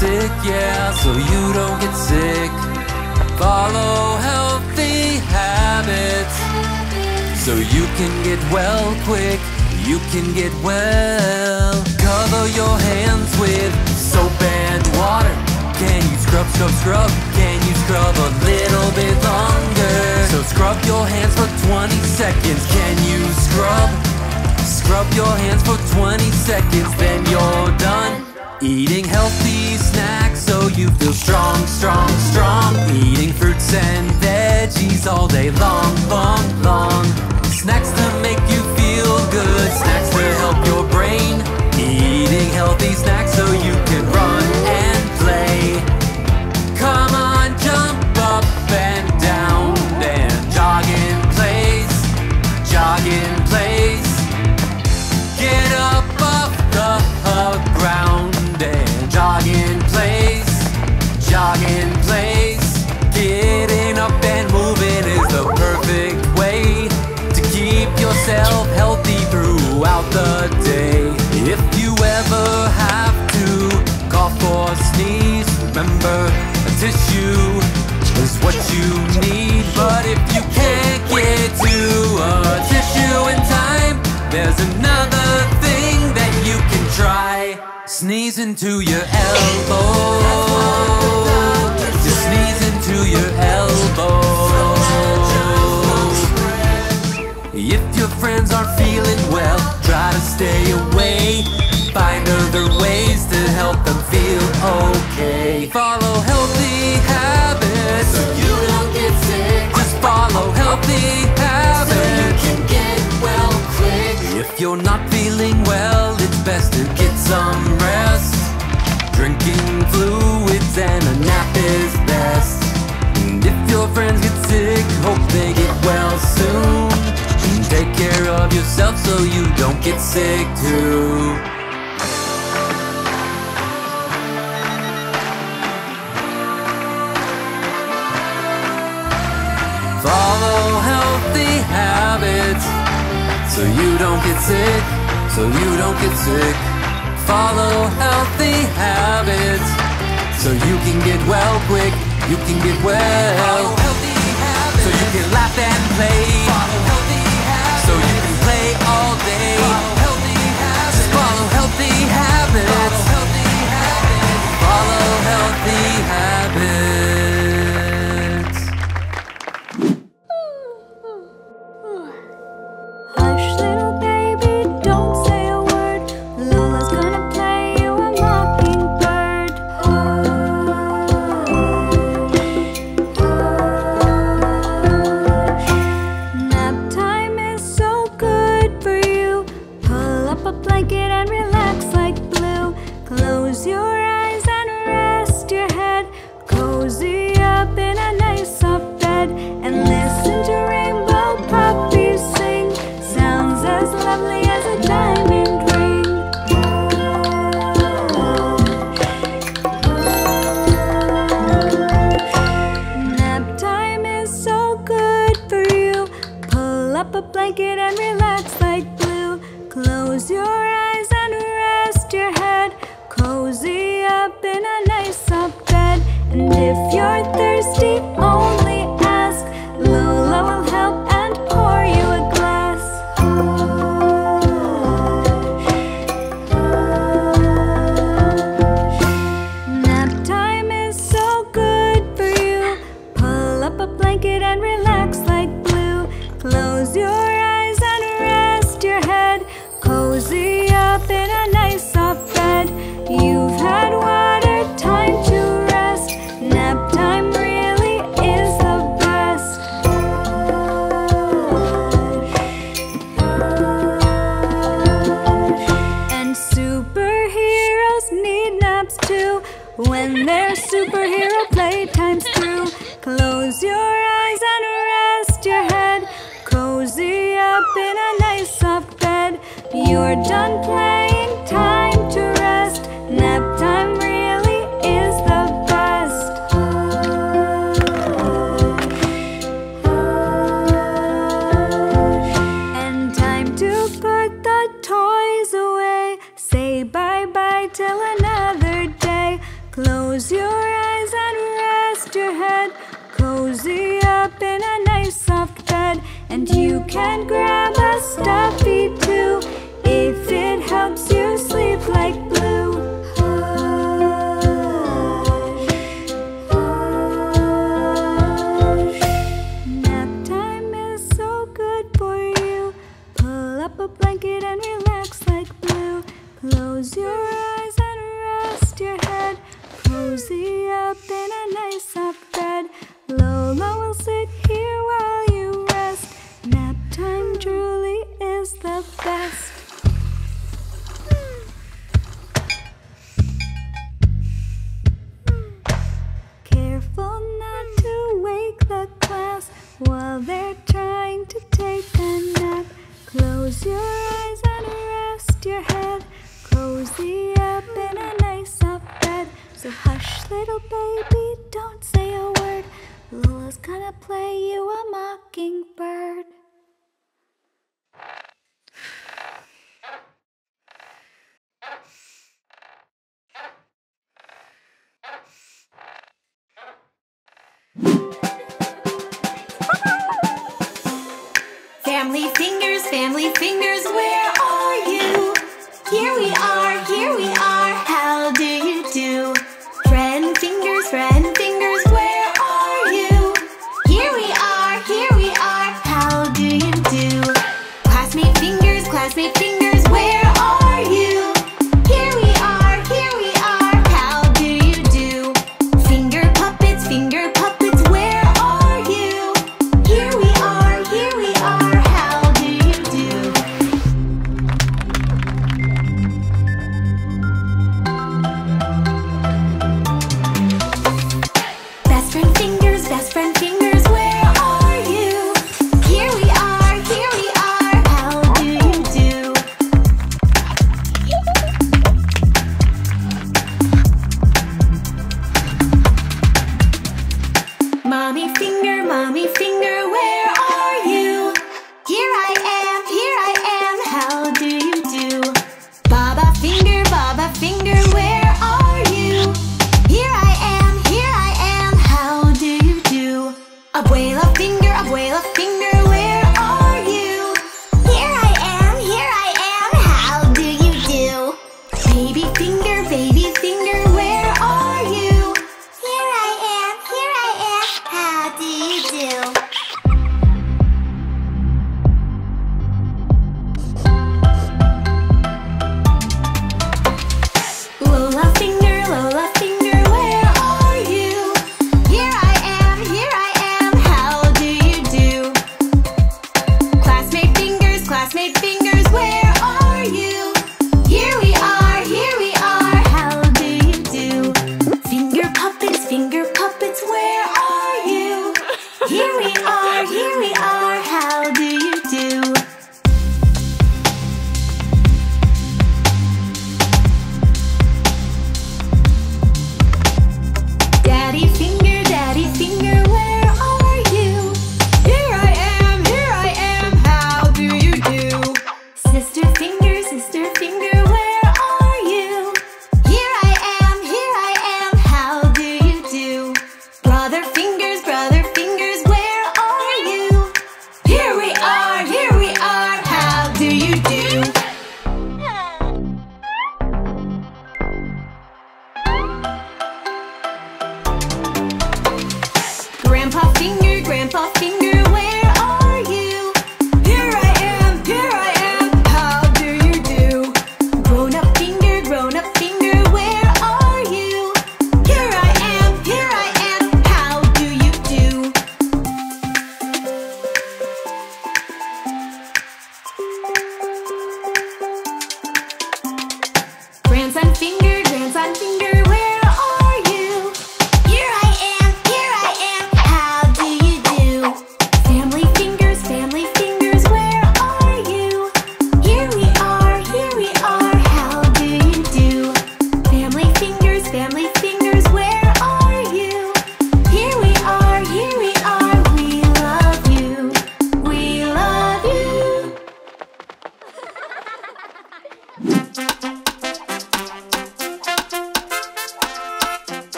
sick, yeah, so you don't get sick. Follow healthy habits so you can get well quick. You can get well. Cover your hands with soap and water. Can you scrub, scrub, scrub? Can you scrub a little bit longer? So scrub your hands for 20 seconds. Can you scrub? Scrub your hands for 20 seconds, then you're done. Eating healthy snacks so you feel strong, strong, strong. Eating fruits and veggies all day long, long, long. Snacks to make you feel good, snacks to help your brain. Eating healthy snacks. throughout the day. If you ever have to cough or sneeze, remember a tissue is what you need. But if you can't get to a tissue in time, there's another thing that you can try. Sneeze into your elbow. Just sneeze into your elbow. friends aren't feeling well. Try to stay away. Find other ways to help them feel okay. Follow healthy habits So you don't get sick. Just follow healthy habits So you can get well quick. If you're not feeling well It's best to get some rest. Drinking fluids and a nap is best. And if your friends get sick Hope they get well soon. Take care of yourself so you don't get sick too. Follow healthy habits So you don't get sick, so you don't get sick. Follow healthy habits So you can get well quick, you can get well. So you can laugh and play. Follow healthy the. you're thirsty, oh done playing.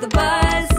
the buzz.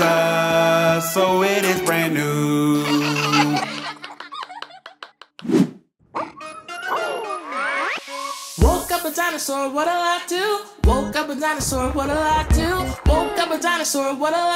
Alexa, so it is brand new. Woke up a dinosaur, what'll I do? Woke up a dinosaur, what'll I do? Woke up a dinosaur, what'll I do?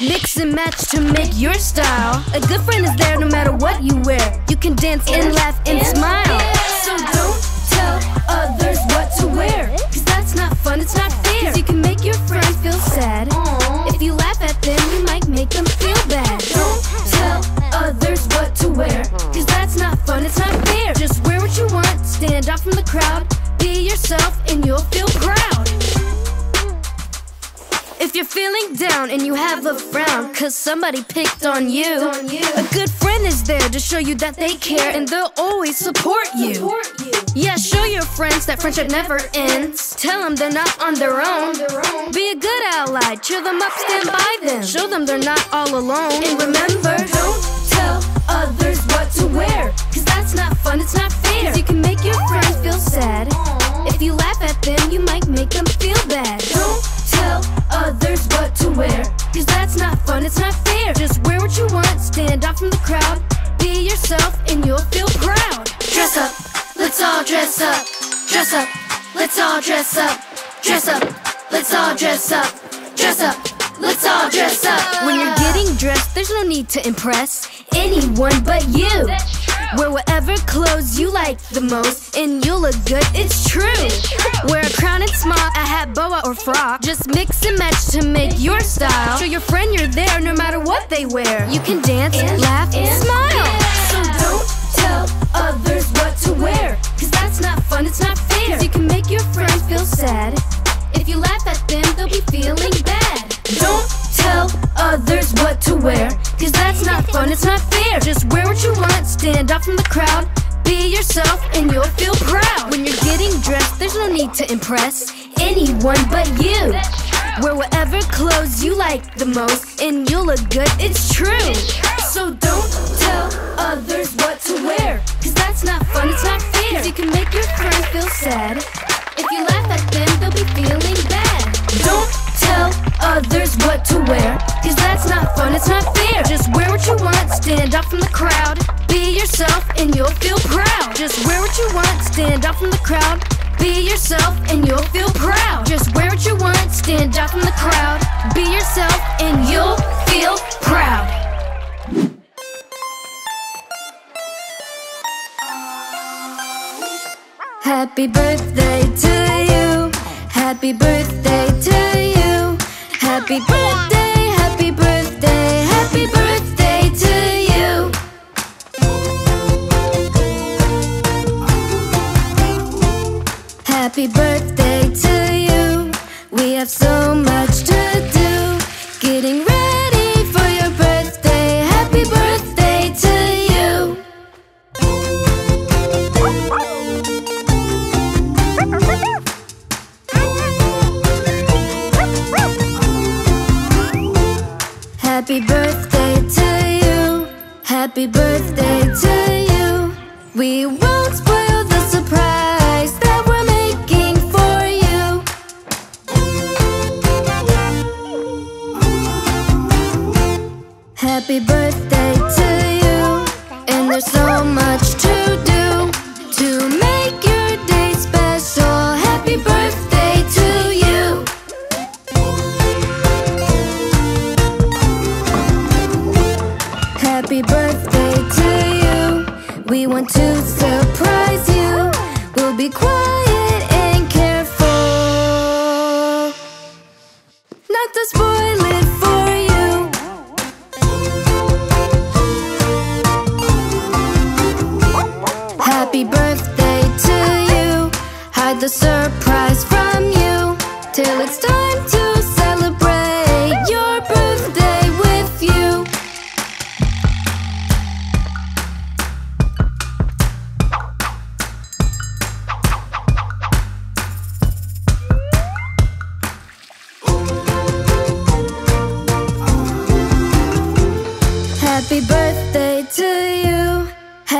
Mix and match to make your style. A good friend is there no matter what you wear. You can dance and laugh and smile. So don't tell others what to wear. Cause that's not fun, it's not fair. Cause you can make your friends feel sad. If you laugh at them, you might make them feel bad. Don't tell others what to wear. Cause that's not fun, it's not fair. Just wear what you want, stand out from the crowd. Be yourself and If you're feeling down and you have a frown, cause somebody picked on you, a good friend is there to show you that they care and they'll always support you. Yeah, show your friends that friendship never ends. Tell them they're not on their own. Be a good ally, cheer them up, stand by them. Show them they're not all alone. And remember, don't tell others what to wear, cause that's not fun, it's not fair. you can make your friends feel sad. If you laugh at them, you might make them feel bad. Don't wear, cause that's not fun, it's not fair. Just wear what you want, stand out from the crowd. Be yourself and you'll feel proud. Dress up, let's all dress up. Dress up, let's all dress up. Dress up, let's all dress up. Dress up, let's all dress up. When you're getting dressed, there's no need to impress anyone but you. Wear whatever clothes you like the most, and you'll look good, it's true. Wear a crown and smile, a hat, boa, or frock. Just mix and match to make your style. Show your friend you're there no matter what they wear. You can dance, and, laugh, and smile. So don't tell others what to wear, cause that's not fun, it's not fair. 'Cause you can make your friends feel sad. If you laugh at them, they'll be feeling bad. Don't tell others what to wear, cause that's not fun, it's not fair. Just wear what you want, stand out from the crowd. Be yourself and you'll feel proud. When you're getting dressed, there's no need to impress anyone but you. Wear whatever clothes you like the most, and you'll look good, it's true. So don't tell others what to wear, cause that's not fun, it's not fair. 'Cause you can make your friends feel sad. If you laugh at them, they'll be feeling bad. Don't tell others what to wear, cause that's not fun, it's not fair. Just wear what you want, stand out from the crowd. Be yourself and you'll feel proud. Just wear what you want, stand out from the crowd. Be yourself and you'll feel proud. Just wear what you want, stand out from the crowd. Be yourself and you'll feel proud. Happy birthday to you. Happy birthday to you. Happy birthday, happy birthday, happy birthday to you. Happy birthday to you. We have so much. Happy birthday to you. Happy birthday to you. We won't spoil the surprise That we're making for you. Happy birthday to you. And there's so much to do. be quiet and careful. Not to spoil it for you. Happy birthday to you. Hide the surprise from you Till it's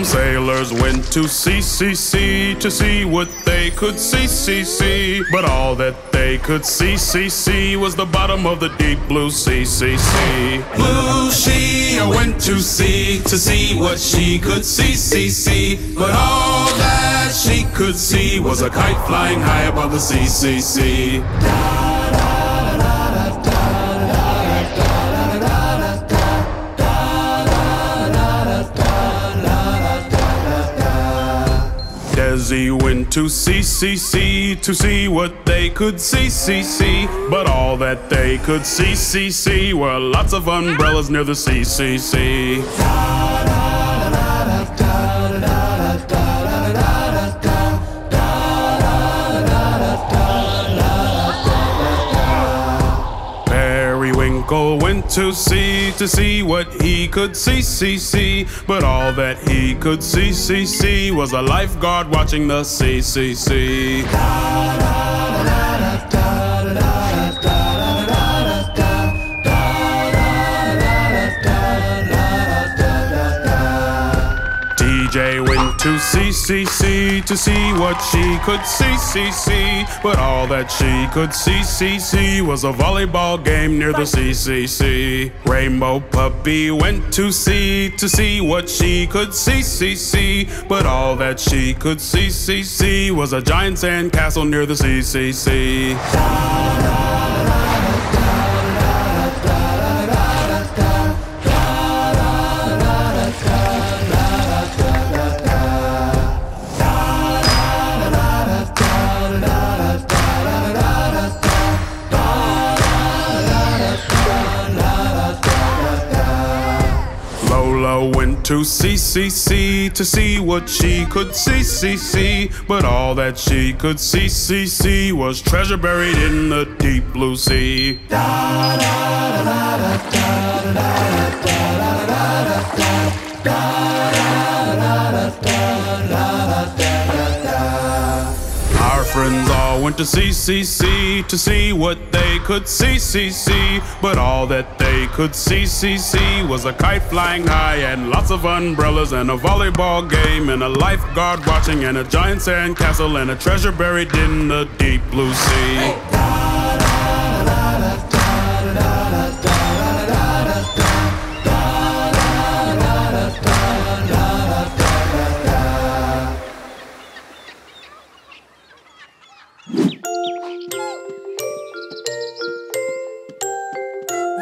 Some sailors went to sea to see what they could see, see, see. But all that they could see, see, see was the bottom of the deep blue sea, sea, sea. Blue she went to sea to see what she could see, see, see. But all that she could see was a kite flying high above the sea, sea, sea. Desi went to sea to see what they could see, see. But all that they could see, see, were lots of umbrellas near the sea, sea. Went to sea to see what he could see, see, see. But all that he could see, see, see was a lifeguard watching the sea, sea, sea. DJ went to CCC to see what she could see, see, see. But all that she could see, see, see was a volleyball game near the CCC. Rainbow Puppy went to sea to see what she could see, see, see. But all that she could see, see, see was a giant sand castle near the CCC. To CCC to see what she could see, see, see. But all that she could see, see, see was treasure buried in the deep blue sea. Our friends all went to CCC to see what they could see, see, see. But all that they could see, see, see was a kite flying high and lots of umbrellas and a volleyball game and a lifeguard watching and a giant sand castle and a treasure buried in the deep blue sea.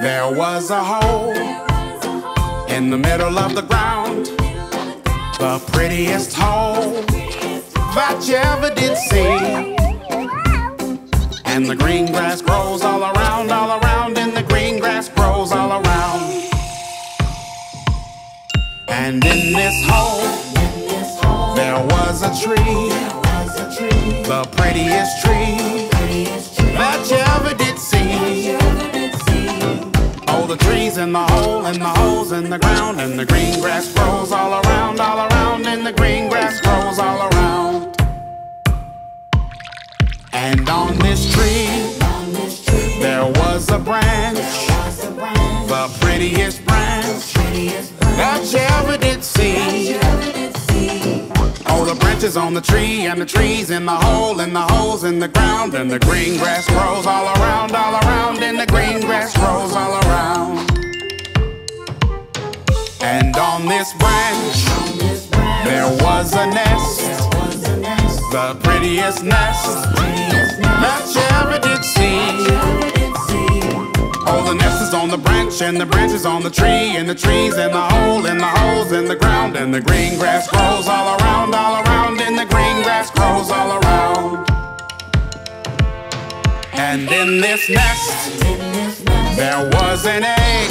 There was a hole in the middle of the ground, the prettiest hole that you ever did see. And the green grass grows all around, all around, and the green grass grows all around. And in this hole, there was a tree, the prettiest tree that you ever did see. The trees in the hole, and the holes in the ground, and the green grass grows all around, all around, and the green grass grows all around. And on this tree, there was a branch, the prettiest branch that you ever did see. Oh, the branches on the tree, and the trees in the hole, and the holes in the ground, and the green grass grows all around, all around, and the green grass grows all around. And on this branch, there was a nest, the prettiest nest that you ever did see. Oh, the nest is on the branch, and the branch is on the tree, and the trees in the hole, and the holes in the ground, and the green grass grows all around, all around, and the green grass grows all around. And in this nest, there was an egg,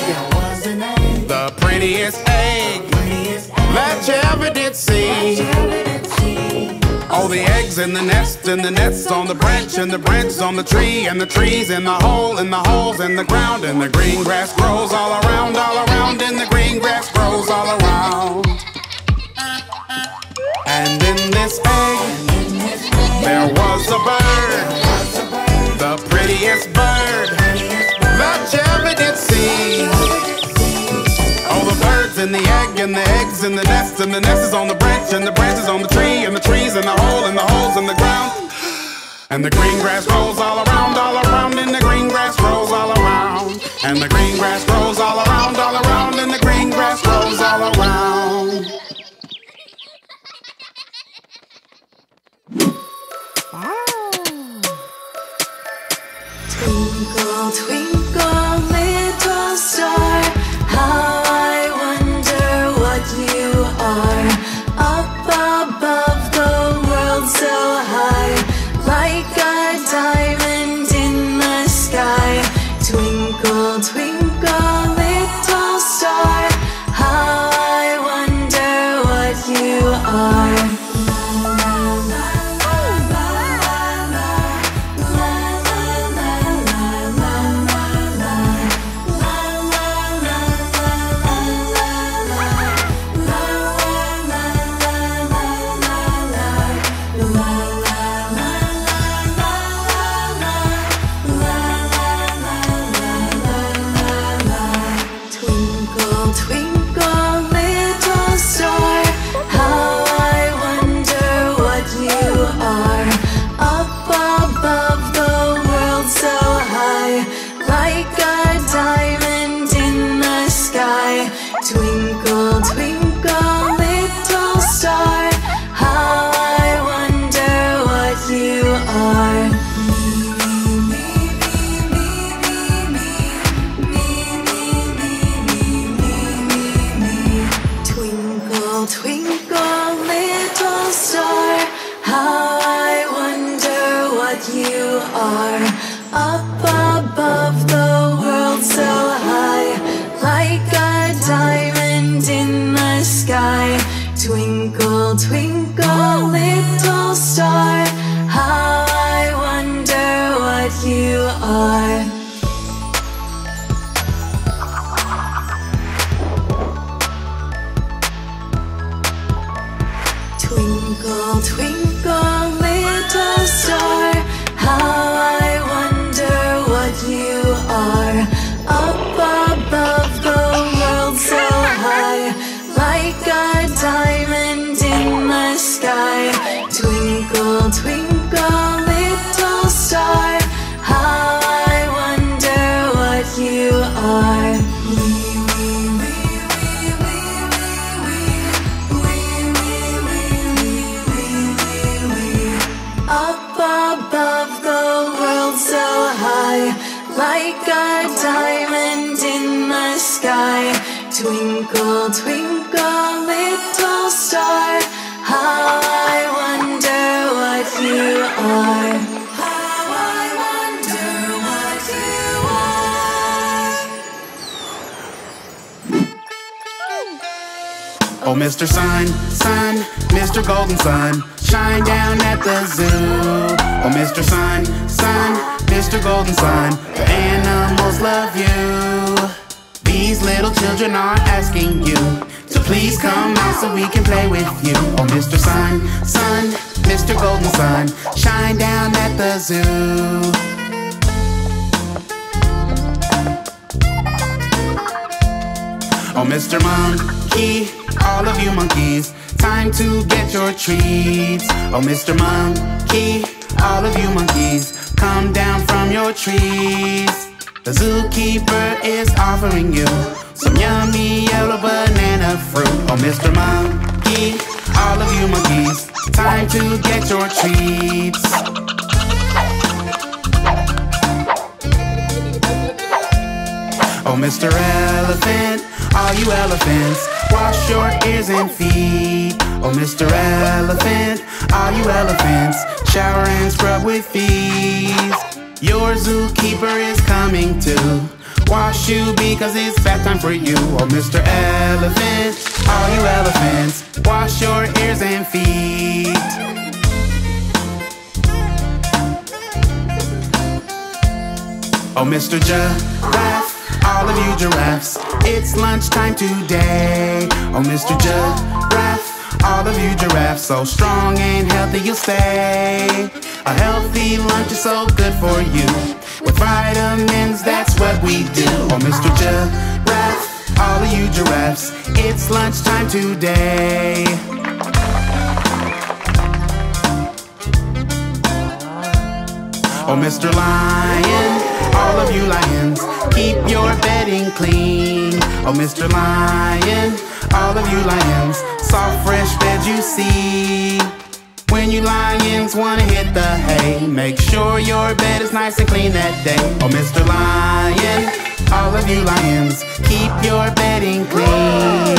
the prettiest egg that you ever did see. Oh, the eggs in the nest, and the nest's on the branch, and the branch on the tree, and the trees in the hole, and the holes in the ground, and the green grass grows all around, all around, and the green grass grows all around. And in this egg, there was a bird, the prettiest bird ever did eggs the egg and the eggs in the nest and the nest is on the branch and the branches on the tree and the trees and the hole and the holes in the ground and the green grass grows all around all around and the green grass grows all around and the green grass grows all around all around and the green grass grows all around. Twinkle, twinkle. see. When you lions wanna hit the hay, make sure your bed is nice and clean that day. Oh, Mr. Lion, all of you lions, keep your bedding clean.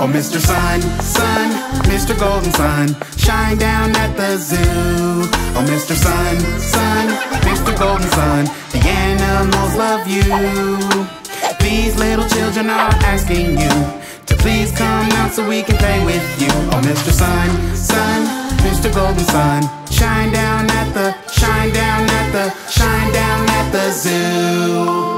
Oh, Mr. Sun, Sun, Mr. Golden Sun, shine down at the zoo. Oh, Mr. Sun, Sun, Mr. Golden Sun, the animals love you. These little children are asking you to please come out so we can play with you. Oh, Mr. Sun, Sun, Mr. Golden Sun, shine down at the, shine down at the, shine down at the zoo.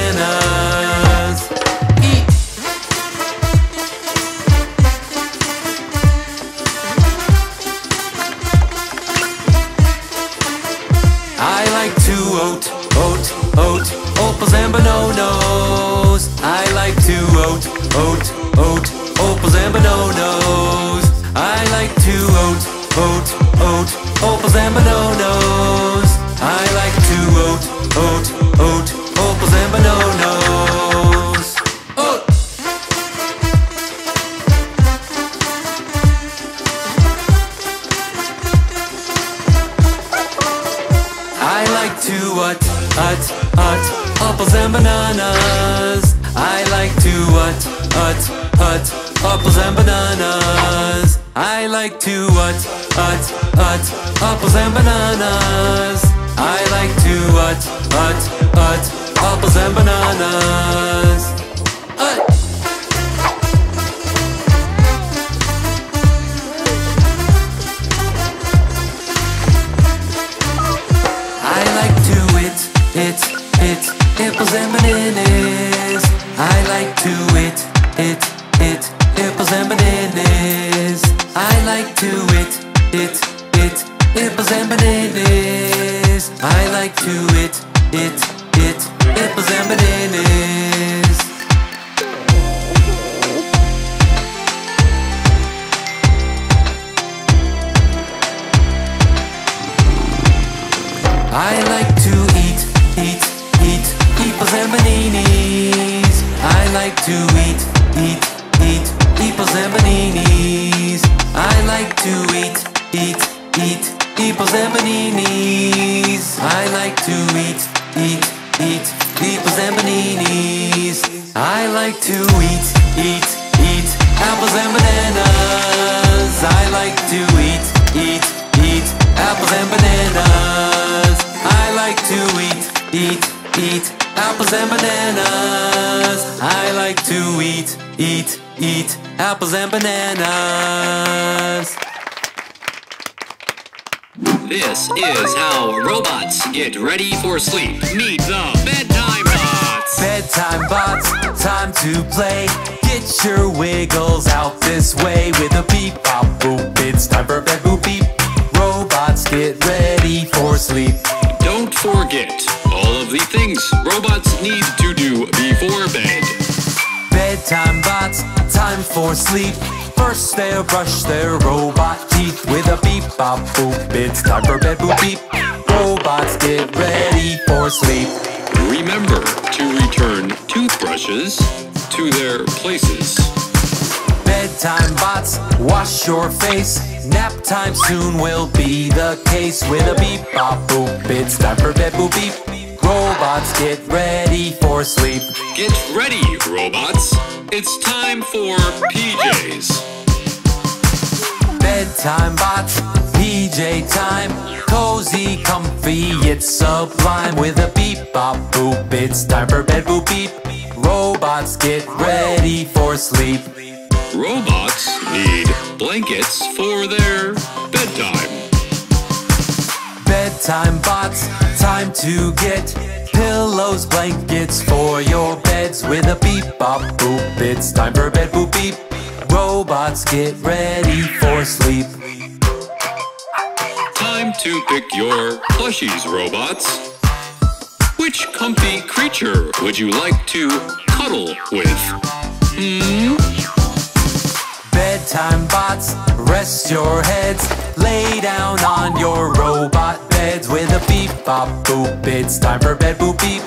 bop boop It's time for bed boop beep.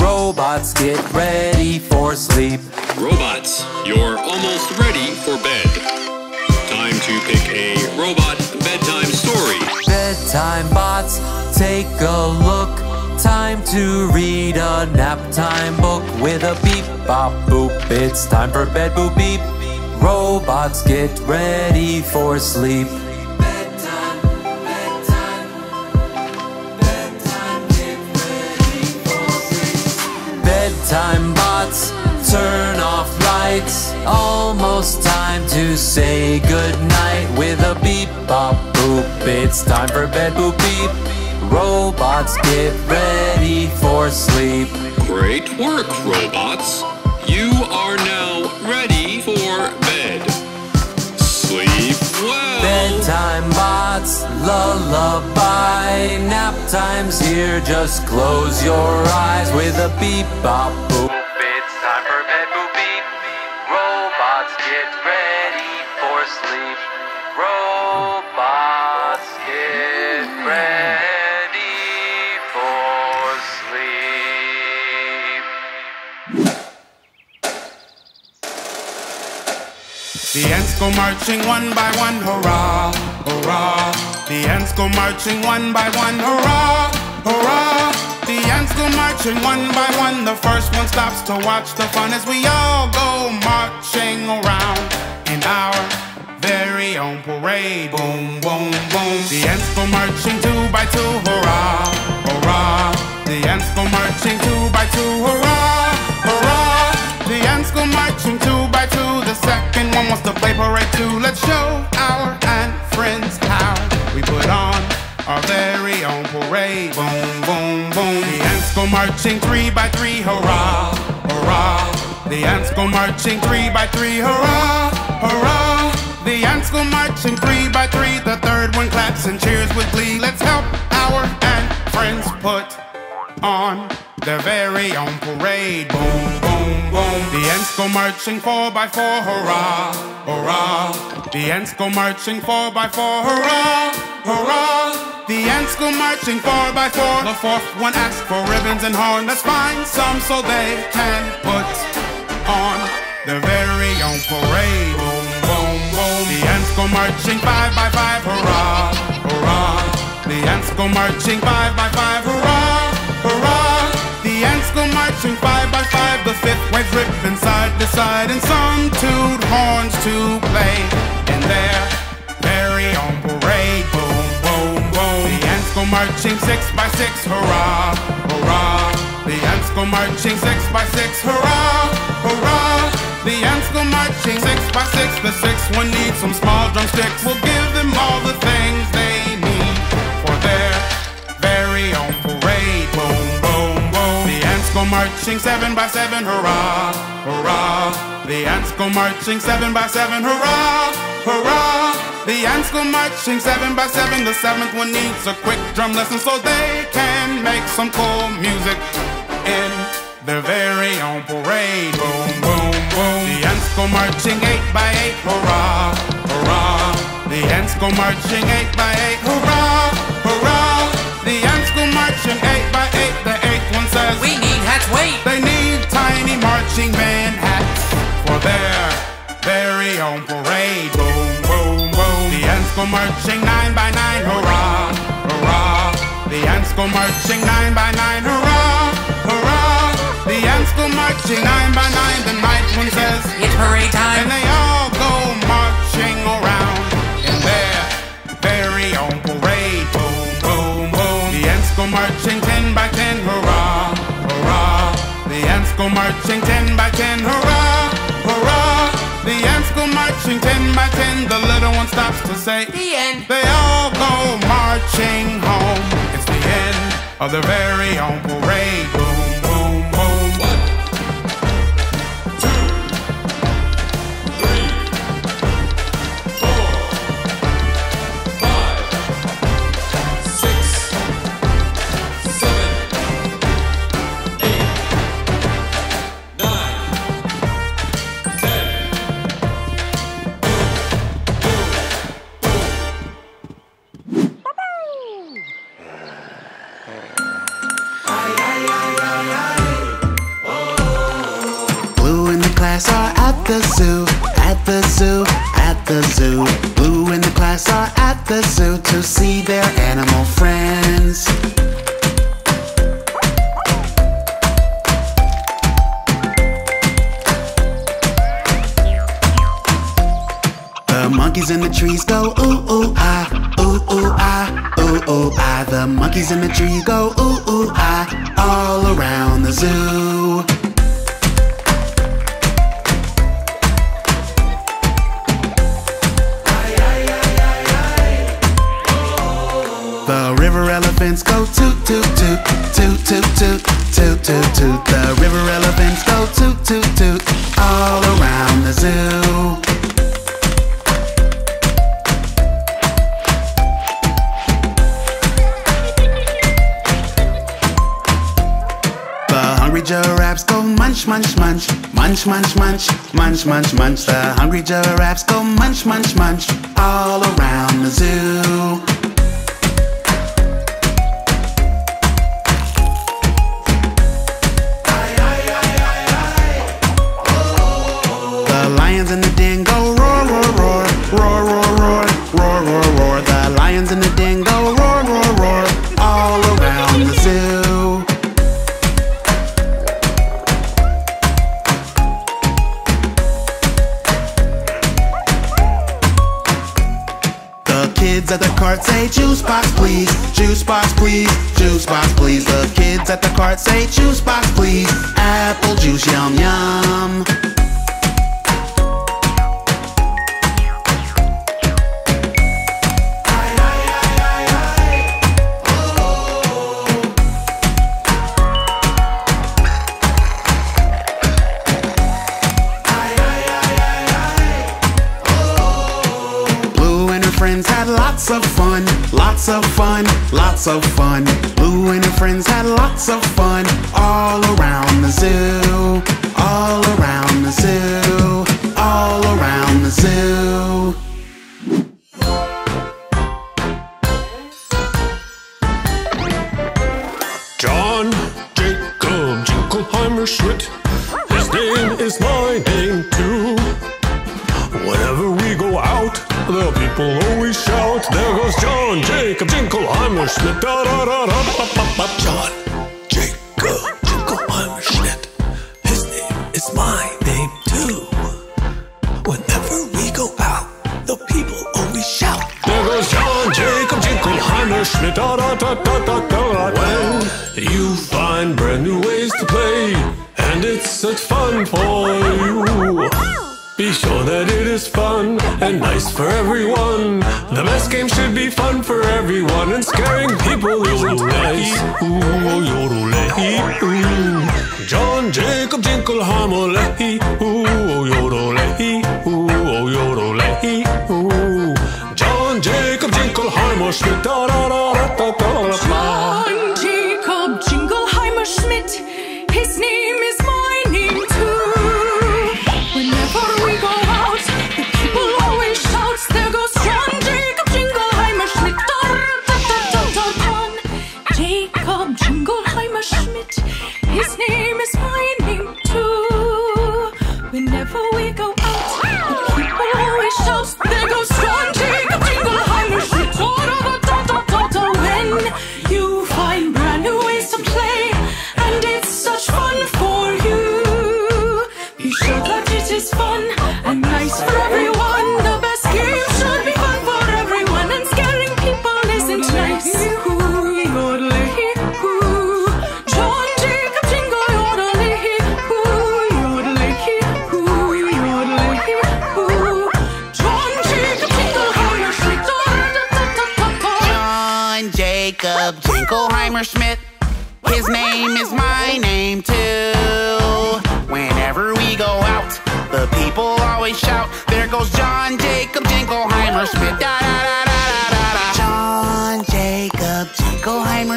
Robots get ready for sleep. Robots, you're almost ready for bed. Time to pick a robot bedtime story. Bedtime bots, take a look. Time to read a naptime book With a beep bop boop. It's time for bed boop beep. Robots get ready for sleep. Time bots, turn off lights. Almost time to say goodnight With a beep bop boop. It's time for bed boop beep. Robots get ready for sleep. Great work robots. You are now lullaby. Nap time's here, just close your eyes with a beep bop boop. It's time for bed boop beep. Robots get ready for sleep. Robots get ready for sleep. The ants go marching one by one, hurrah, hurrah. The ants go marching one by one, hurrah, hurrah. The ants go marching one by one. The first one stops to watch the fun as we all go marching around in our very own parade. Boom, boom, boom. The ants go marching two by two, hurrah, hurrah. The ants go marching two by two, hurrah, hurrah. The ants go marching two by two. The second one wants to play parade too. Let's show our ant friends we put on our very own parade. Boom, boom, boom. The ants go marching three by three. Hurrah, hurrah. The ants go marching three by three. Hurrah, hurrah. The ants go marching three by three. The third one claps and cheers with glee. Let's help our ant friends put on their very own parade. Boom, boom, boom. The ants go marching four by four. Hurrah, hurrah. The ants go marching four by four. Hurrah, hurrah. The ants go marching four by four. The fourth one asks for ribbons and horn. Let's find some so they can put on their very own parade. Boom, boom, boom. The ants go marching five by five. Hurrah, hurrah. The ants go marching five by five. Hurrah. Marching five by five. The fifth waves ripping side to side, and some toot horns to play in their very own parade. Boom, boom, boom. The ants go marching six by six. Hurrah, hurrah. The ants go marching six by six. Hurrah, hurrah. The ants go marching six by six. The sixth one needs some small drumsticks. We'll give them all the things they marching seven by seven. Hurrah, hurrah. The ants go marching seven by seven. Hurrah, hurrah. The ants go marching seven by seven. The seventh one needs a quick drum lesson so they can make some cool music in their very own parade. Boom, boom, boom. The ants go marching eight by eight. Hurrah, hurrah. The ants go marching eight by eight. Hurrah, hurrah. The ants go marching eight. The eighth one says, We need hats, wait! they need tiny marching band hats for their very own parade. Boom, boom, boom. The ants go marching nine by nine. Hurrah, hurrah. The ants go marching nine by nine. Hurrah, hurrah. The ants go marching nine by nine. The night one says, It's parade time, and they all go marching around in their very own go marching ten by ten. Hurrah, hurrah. The ants go marching ten by ten. Hurrah, hurrah. The ants go marching ten by ten. The little one stops to say, The end! they all go marching home. It's the end of their very own parade. Boom, boom, at the zoo, at the zoo, at the zoo. Blue in the class are at the zoo to see their animal friends. The monkeys in the trees go ooh ooh ah, ooh ooh ah, ooh ooh ah. The monkeys in the tree go ooh ooh ah, all around the zoo. toot toot toot toot toot the river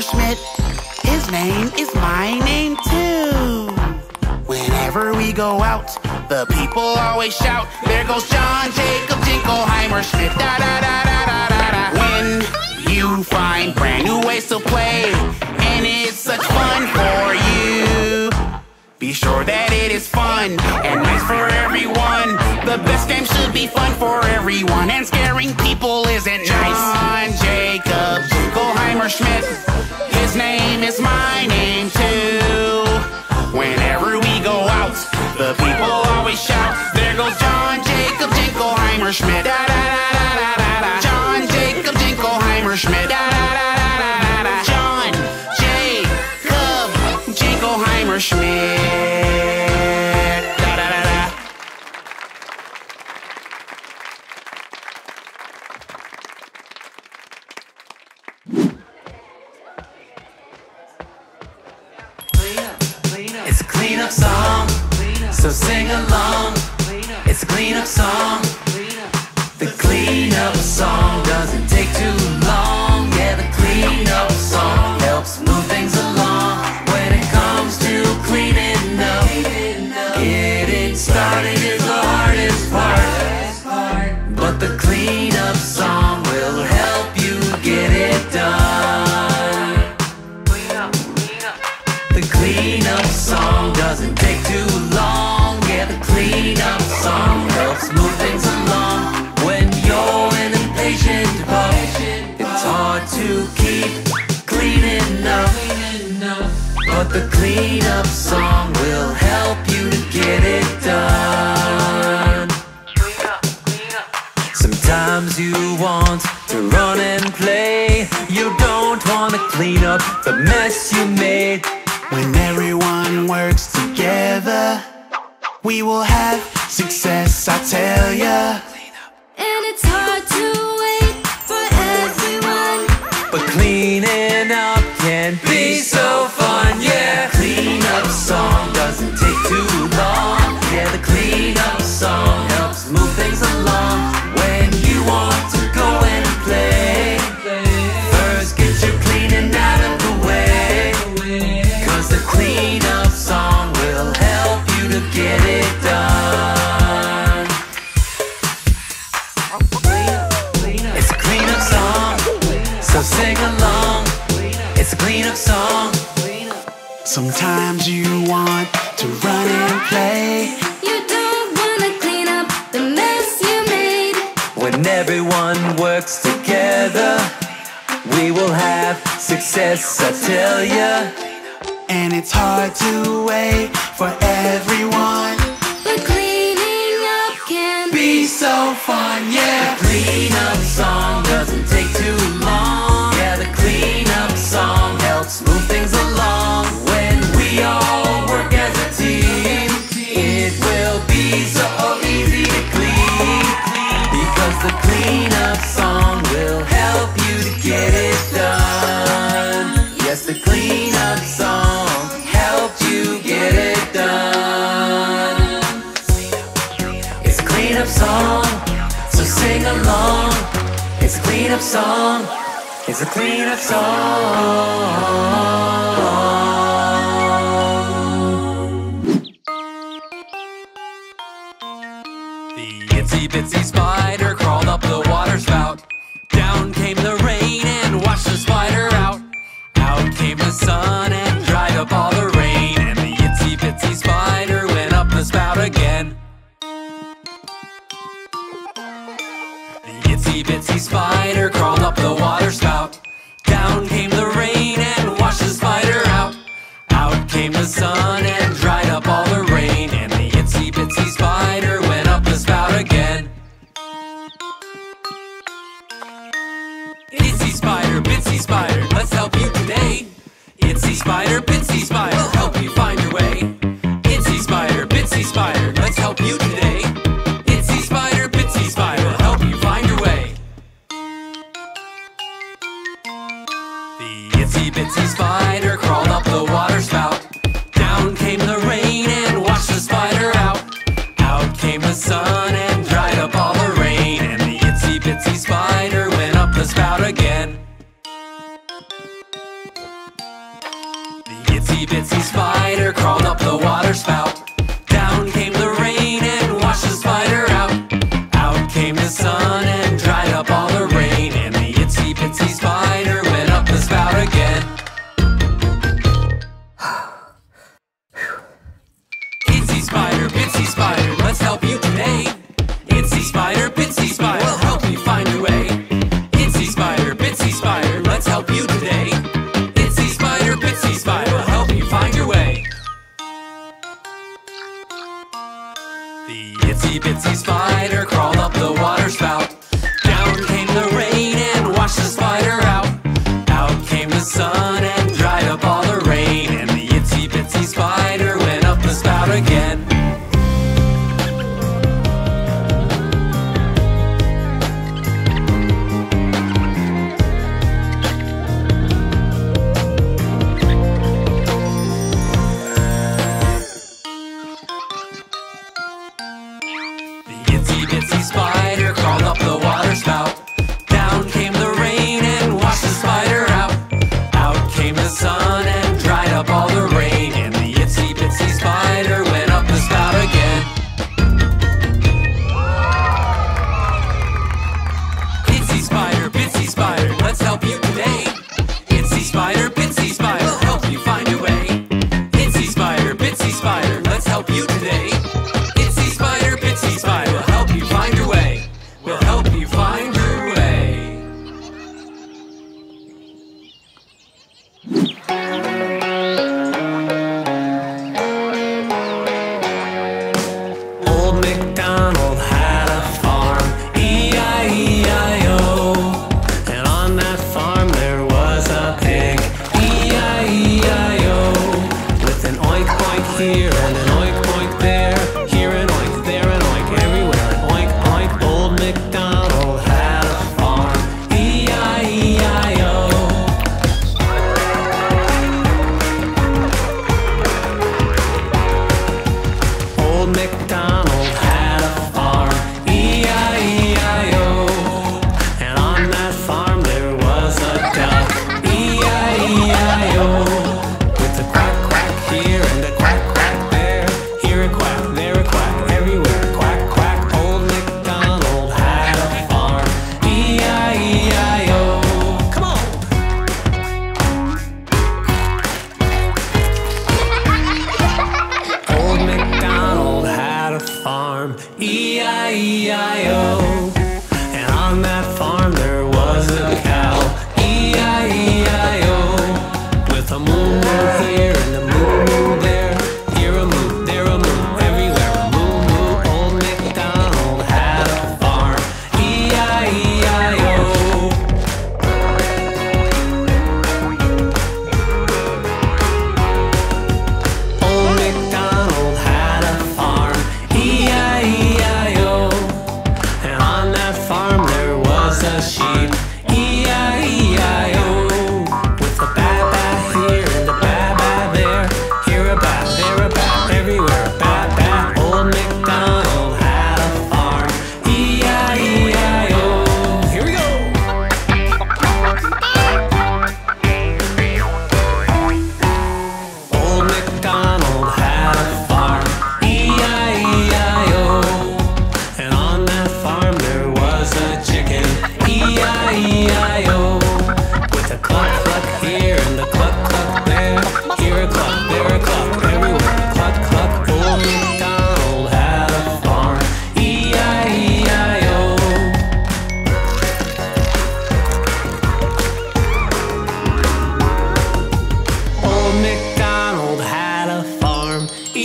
Schmidt. His name is my name too. Whenever we go out, the people always shout, There goes John Jacob Jingleheimer Schmidt. Da da da da da da da. When you find brand new ways to play, and it's such fun for you. Be sure that it is fun and nice for everyone. The best game should be fun for everyone, and scaring people isn't nice. John Jacob Jingleheimer Schmidt, his name is my name too. Whenever we go out, the people always shout, There goes John Jacob Jingleheimer Schmidt. Da, da, da, da, da, da, da. John cleanup song. The cleanup song doesn't take too long. The cleanup song will help you to get it done. Sometimes you want to run and play. You don't want to clean up the mess you made. When everyone works together, we will have success, I tell ya. And it's hard. Sometimes you want to run and play. You don't wanna clean up the mess you made. When everyone works together, we will have success, I tell ya. And it's hard to wait for everyone. But cleaning up can be so fun, yeah. The clean up song doesn't done. Yes, the cleanup song helped you get it done. It's a cleanup song, so sing along. It's a cleanup song. It's a cleanup song. The itsy bitsy spot. the sun and dried up all the rain. And the itsy bitsy spider went up the spout again. The itsy bitsy spider. Spider, Bitsy Spider, help you find your way. Itsy Spider, Bitsy Spider, let's help you today.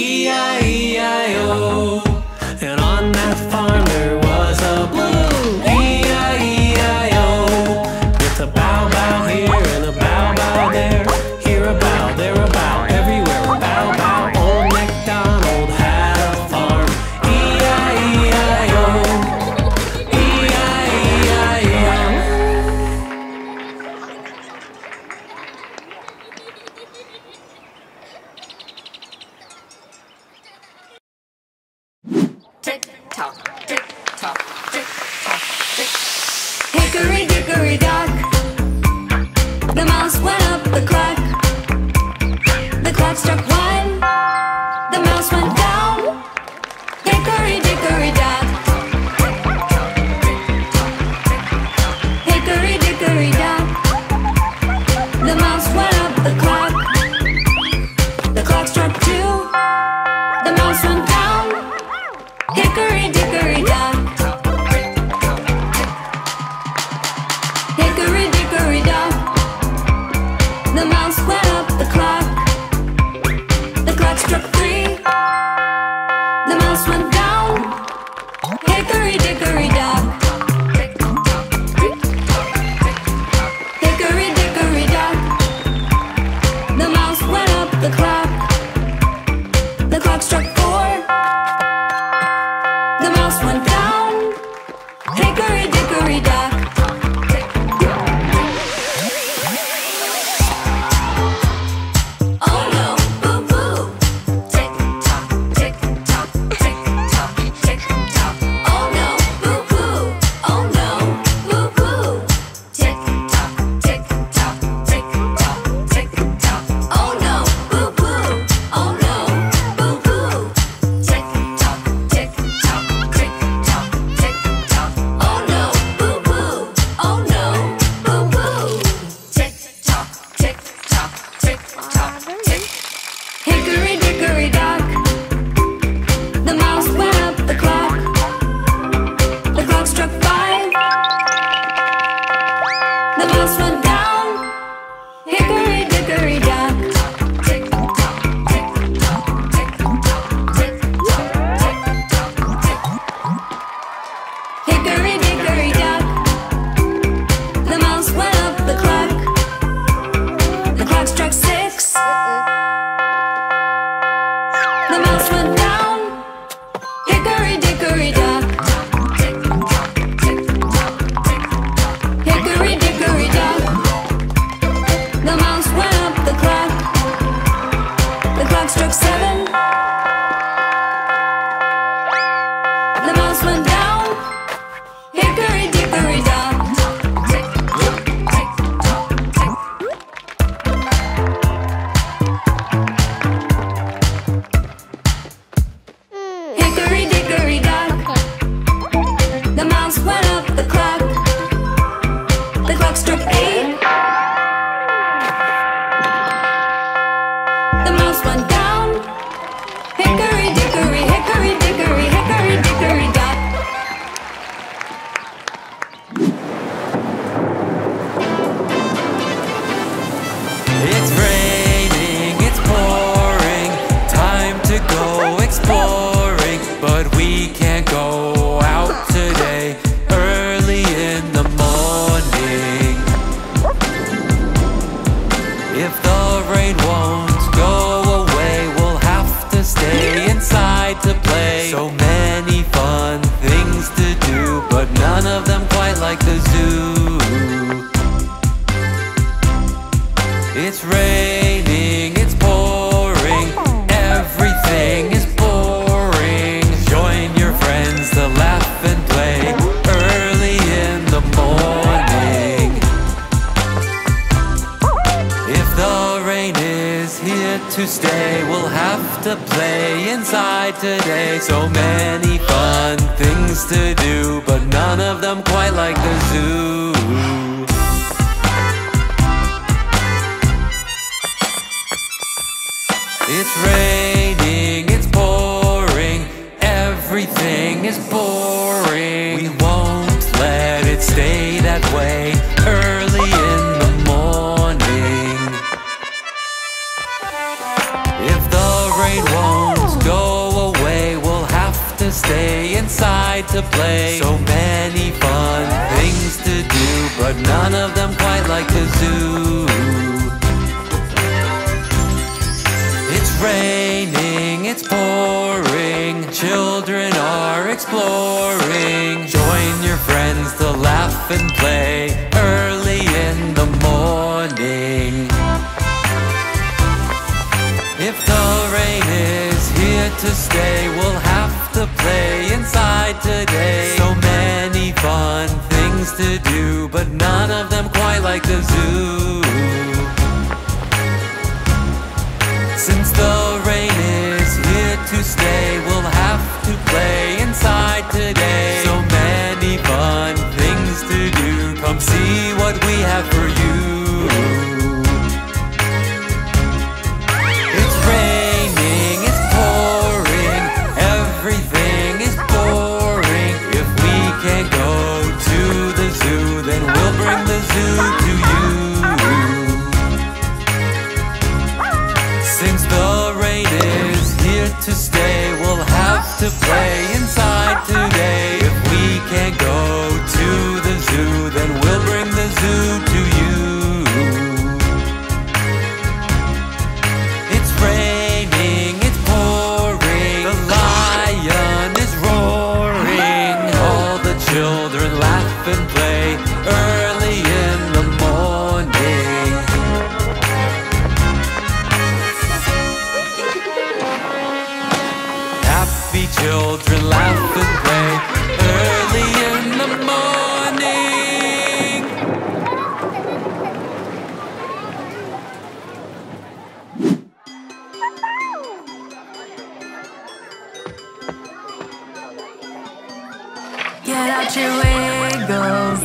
E-I-E-I-O. is boring. We won't let it stay that way. Early in the morning. If the rain won't go away We'll have to stay inside to play. So many fun things to do But none of them quite like the zoo. It's raining it's pouring, children are exploring. Join your friends to laugh and play early in the morning. If the rain is here to stay, we'll have to play inside today. So many fun things to do, but none of them quite like the zoo. Since the rain to stay, we'll have to play inside today. So many fun things to do. Come see what we have for you. To stay, we'll have to play inside today. If we can't go to the zoo, then we'll bring the zoo to Your wiggles.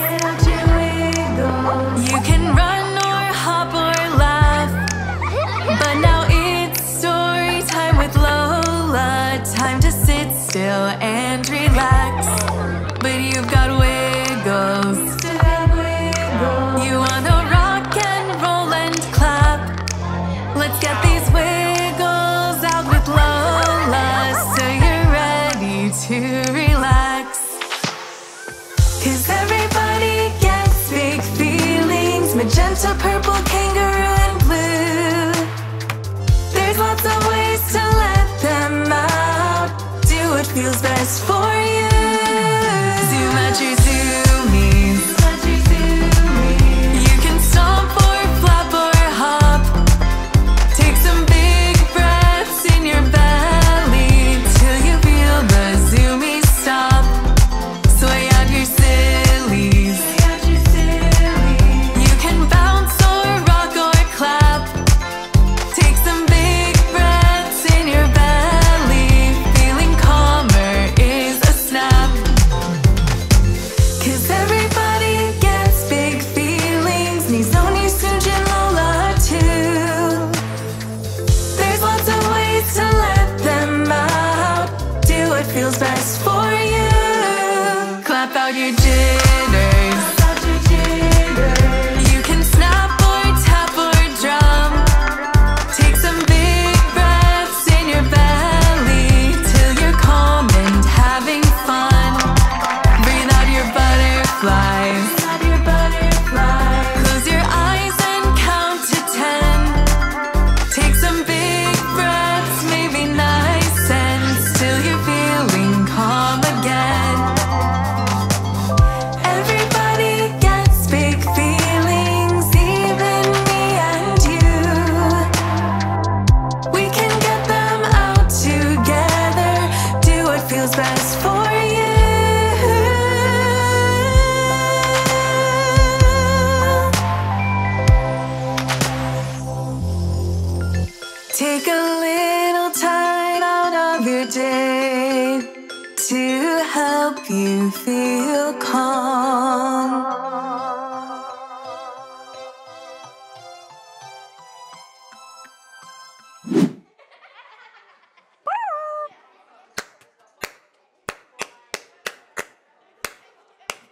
Feel calm.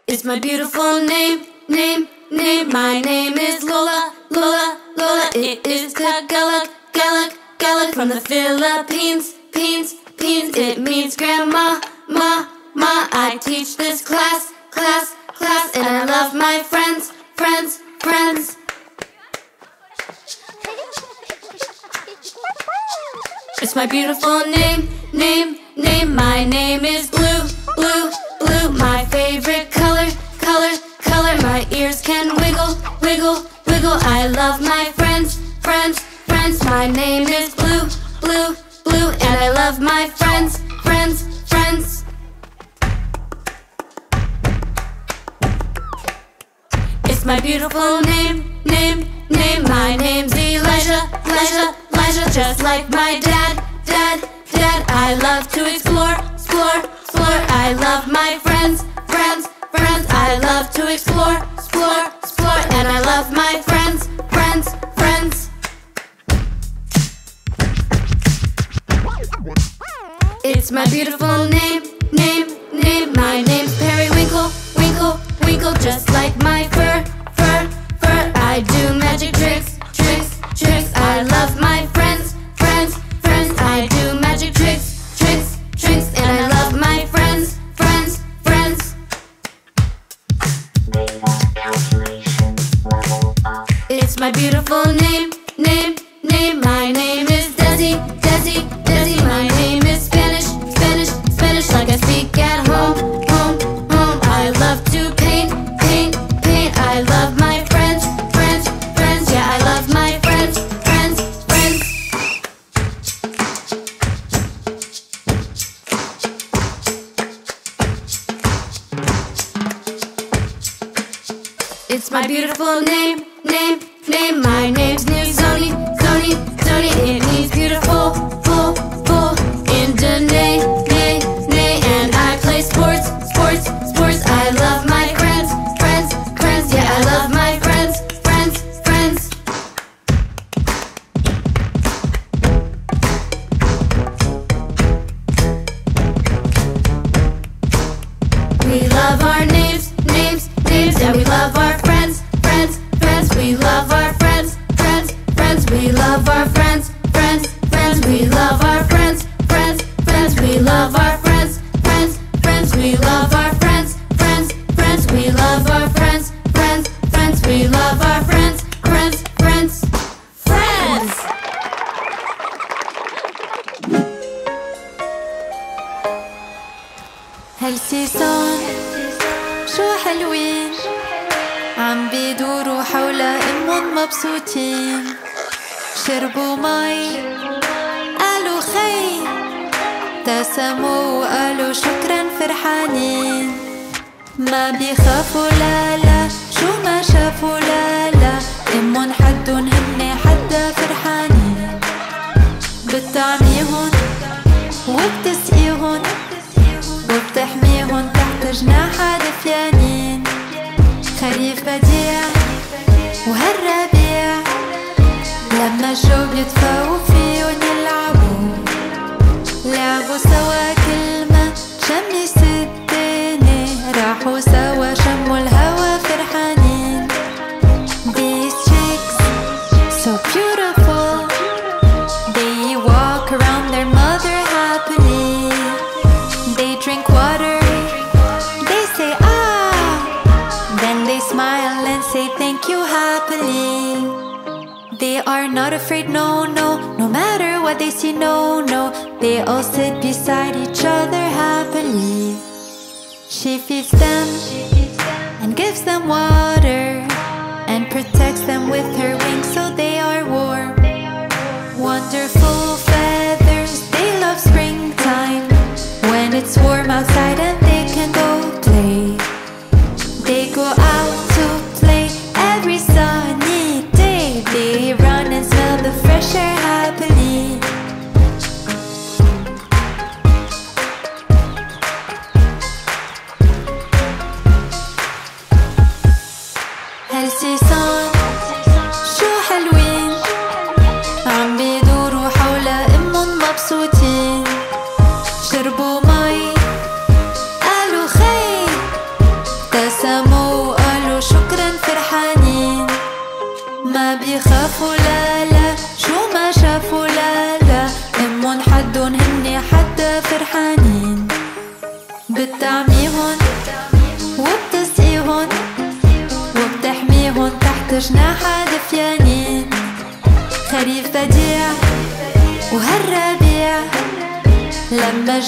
It's my beautiful name. name, name. My name is Lola, Lola, Lola. It is Tagalog, Galog, Galog from the Philippines, Peens, Peens. It means grandma, ma, ma. I teach this class, class, class, and I love my friends, friends, friends. It's my beautiful name, name, name. My name is Blue, Blue, Blue. My favorite color, color, color. My ears can wiggle, wiggle, wiggle. I love my friends, friends, friends. My name is Blue, Blue, Blue. And I love my friends, my beautiful name, name, name. My name's Elijah, Elijah, Elijah. Just like my dad, dad, dad. I love to explore, explore, explore. I love my friends, friends, friends. I love to explore, explore, explore. And I love my friends, friends, friends. It's my beautiful name, name, name. My name's Periwinkle, Winkle, Winkle. Just like my fur, fur, fur. I do magic tricks, tricks, tricks. I love my friends, friends, friends. I do magic tricks, tricks, tricks. And I love my friends, friends, friends. It's my beautiful beautiful name, ابتسموا وقالوا شكرا فرحانين. ما بيخافوا لا لا. شو ما شافوا لا لا. إمهم حدن هن حدا فرحانين. بتطعميهن وبتسقيهن وبتحميهن تحت جناحها دفيانين خريف بديع She feeds them and gives them water And protects them with her wings so they are warm. Wonderful feathers, they love springtime. When it's warm outside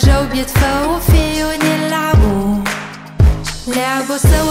رجعوا بيتفوقوا فيه ونلعبوا لعبوا سوا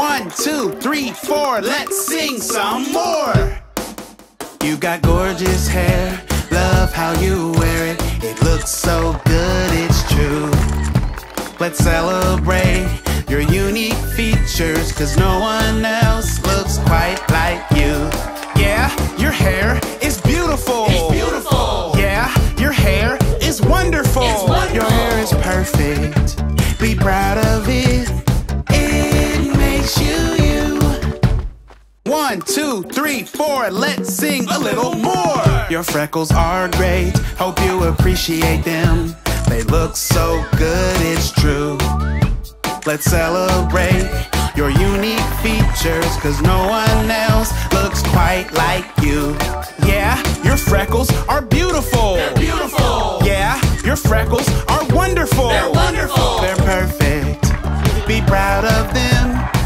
One, two, three, four, let's sing some more. You got gorgeous hair, love how you wear it. It looks so good, it's true. Let's celebrate your unique features, cause no one else looks quite like you. Yeah, your hair is beautiful. It's beautiful. Yeah, your hair is wonderful. It's wonderful. Your hair is perfect. Be proud of it. You you. One, two, three, four, let's sing a little more. Your freckles are great, hope you appreciate them. They look so good, it's true. Let's celebrate your unique features, cause no one else looks quite like you. Yeah, your freckles are beautiful. They're beautiful. Yeah, your freckles are wonderful. They're wonderful. They're perfect. Be proud of them.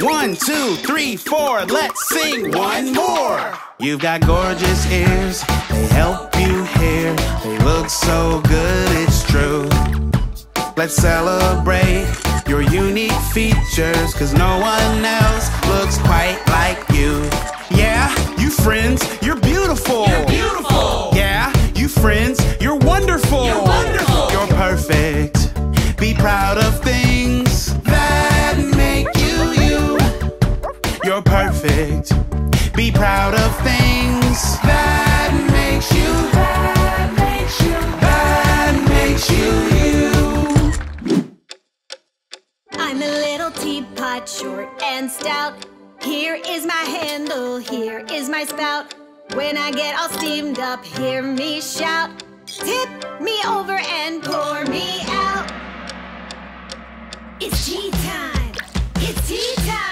One, two, three, four, let's sing one more. You've got gorgeous ears, they help you hear. They look so good, it's true. Let's celebrate your unique features, cause no one else looks quite like you. Yeah, you friends, you're beautiful. You're beautiful. Yeah, you friends, you're wonderful. You're wonderful. You're perfect. Be proud of things that You're perfect. Be proud of things that makes you that makes you that makes you you. I'm a little teapot, short and stout. Here is my handle, here is my spout. When I get all steamed up, hear me shout. Tip me over and pour me out. It's tea time. It's tea time.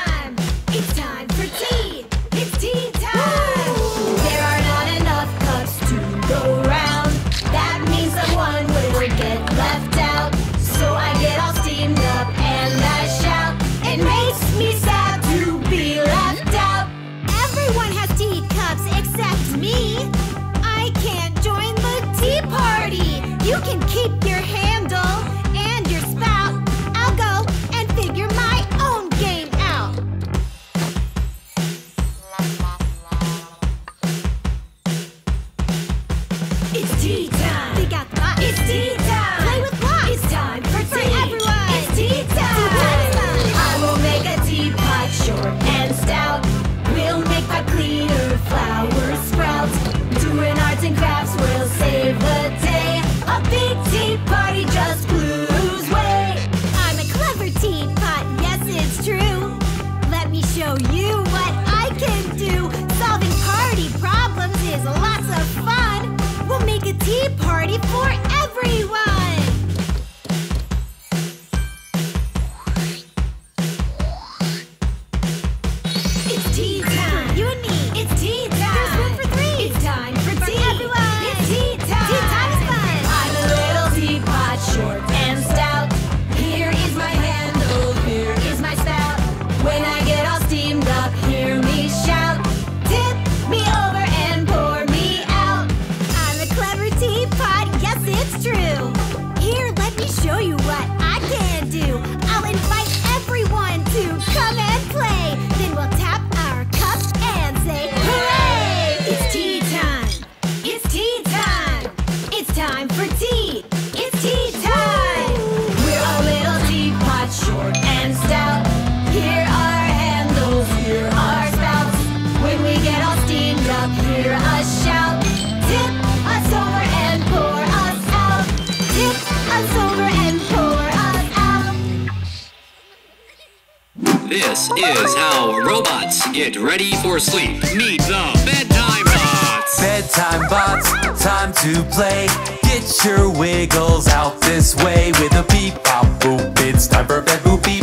This is how robots get ready for sleep. Meet the bedtime bots. Bedtime bots, time to play. Get your wiggles out this way with a beep bop boop. It's time for bed boop beep.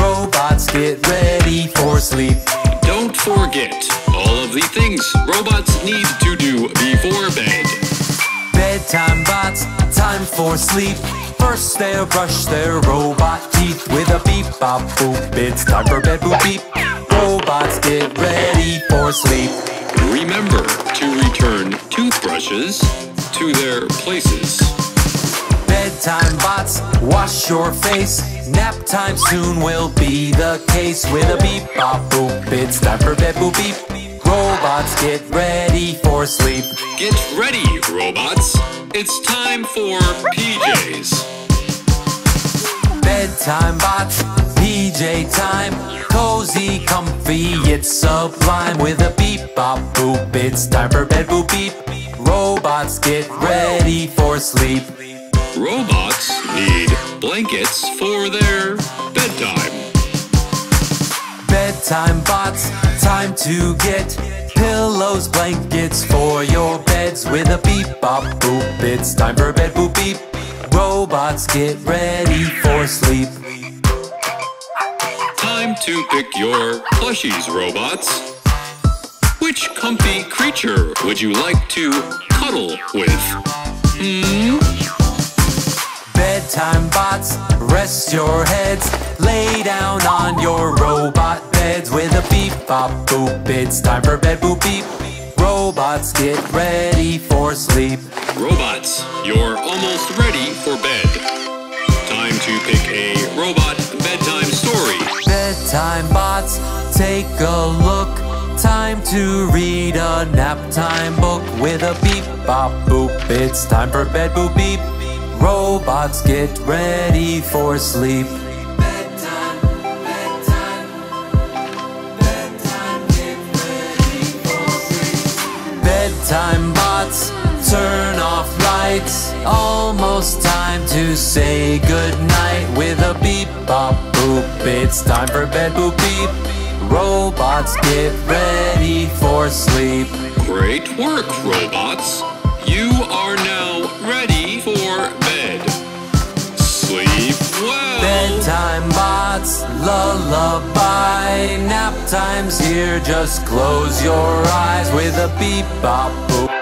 Robots get ready for sleep. Don't forget all of the things robots need to do before bed. Bedtime bots, time for sleep. First they'll brush their robot teeth with a beep bop boop. It's time for bed boop beep. Robots get ready for sleep. Remember to return toothbrushes to their places. Bedtime bots, wash your face. Nap time soon will be the case with a beep bop boop. It's time for bed boop beep. Robots get ready for sleep. Get ready, robots. It's time for PJs. Bedtime bots, PJ time. Cozy, comfy, it's sublime with a beep bop boop. It's time for bed boop beep. Robots get ready for sleep. Robots need blankets for their bedtime. Bedtime bots, time to get pillows, blankets for your beds with a beep bop boop. It's time for bed boop beep. Robots get ready for sleep. Time to pick your plushies, robots. Which comfy creature would you like to cuddle with? Hmm? Bedtime bots, rest your heads. Lay down on your robot beds with a beep bop boop. It's time for bed boop beep. Robots get ready for sleep. Robots, you're almost ready for bed. Time to pick a robot bedtime story. Bedtime bots, take a look. Time to read a nap time book with a beep bop boop. It's time for bed boop beep. Robots get ready for sleep. Bedtime bots, turn off lights. Almost time to say goodnight with a beep bop boop. It's time for bed boop beep. Robots get ready for sleep. Great work, robots. You Bots, lullaby. Nap time's here, just close your eyes with a beep bop boop.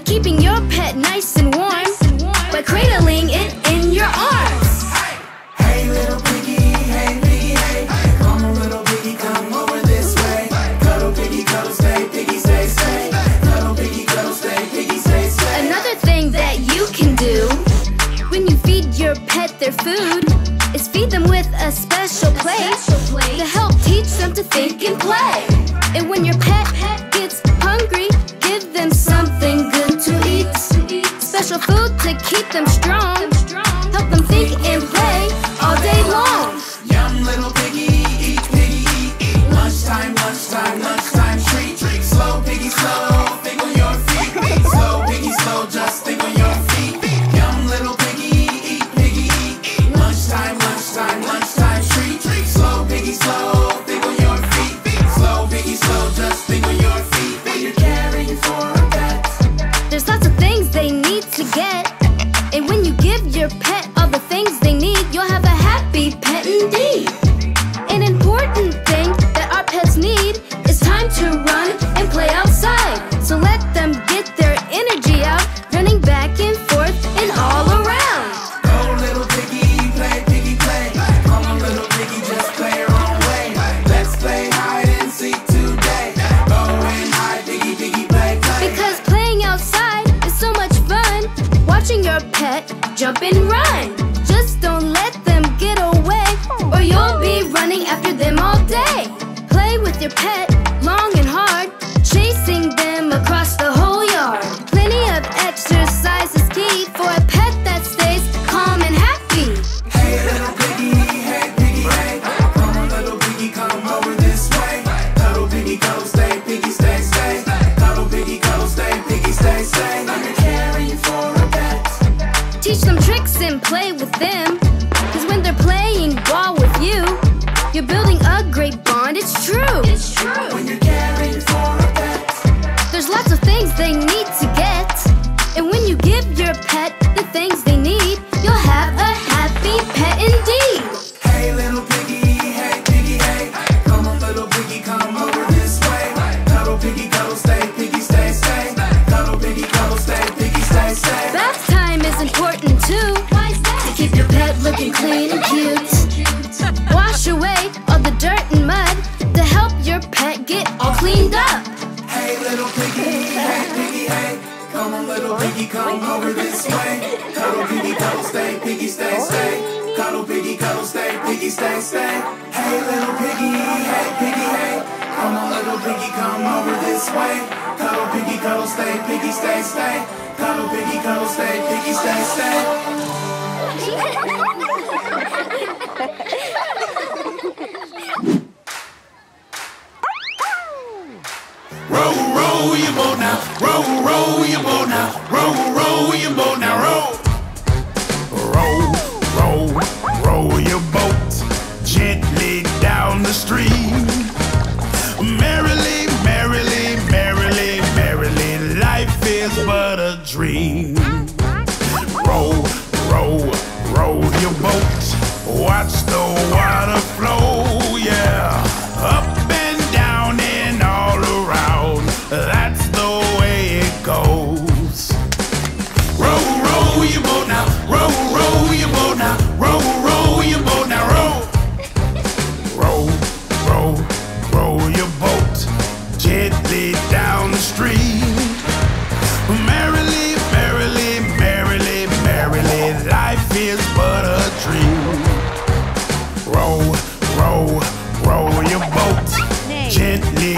Keeping your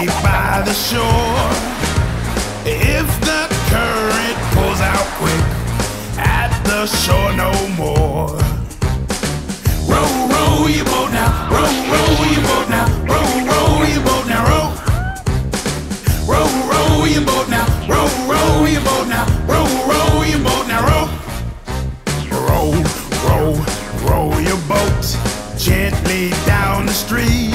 by the shore. If the current pulls out quick, at the shore no more. Row, row your boat now, row, row your boat now, row, row your boat now, row. Row, row your boat now, row, row your boat now, row, row your boat now, row. Row, row, row your boat gently down the street.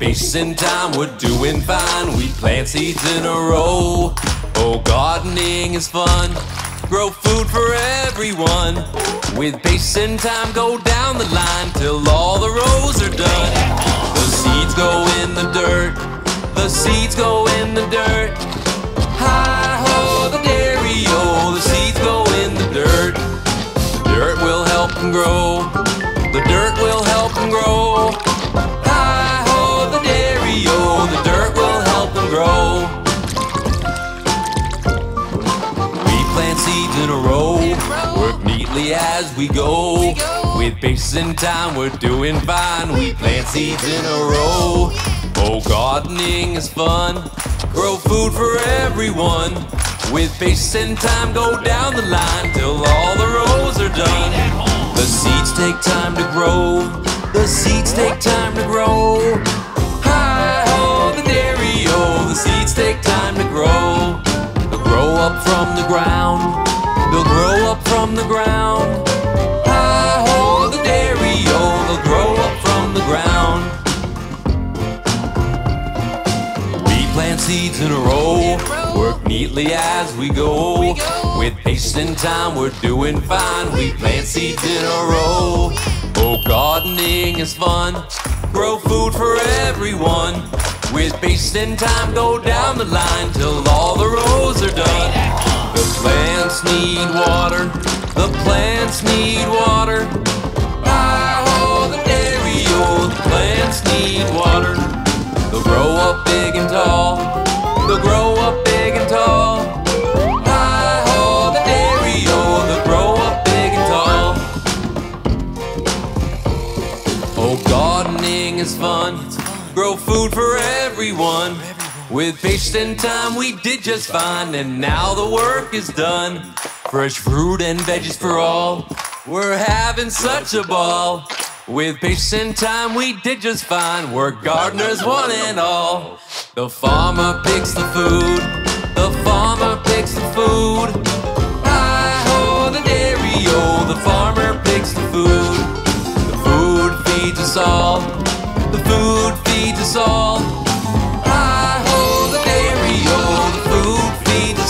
And time, we're doing fine. We plant seeds in a row. Oh, gardening is fun. Grow food for everyone. With patience and time, go down the line till all the rows are done. The seeds go in the dirt. The seeds go in the dirt. Hi ho, the dairy o, the seeds go in the dirt. The dirt will help them grow. The dirt will help them grow. As we go. With patience and time, we're doing fine. We plant seeds in a row. Oh, gardening is fun. Grow food for everyone. With patience and time, go down the line till all the rows are done. The seeds take time to grow. The seeds take time to grow. Hi ho, the dairy o. The seeds take time to grow. They'll grow up from the ground. They'll grow up from the ground. Hi ho, the dairy o. They'll grow up from the ground. We plant seeds in a row, work neatly as we go. With patience and time, we're doing fine. We plant seeds in a row. Oh, gardening is fun. Grow food for everyone. With patience and time, go down the line till all the rows are done. The plants need water. The plants need water. Hi ho, the dairy o. The plants need water. They'll grow up big and tall. They'll grow up big and tall. Hi ho, the dairy o. They'll grow up big and tall. Oh, gardening is fun. Grow food for everyone. With patience and time, we did just fine, and now the work is done. Fresh fruit and veggies for all. We're having such a ball. With patience and time, we did just fine. We're gardeners, one and all. The farmer picks the food. The farmer picks the food. Hi ho, the dairy o. The farmer picks the food. The food feeds us all. The food feeds us all.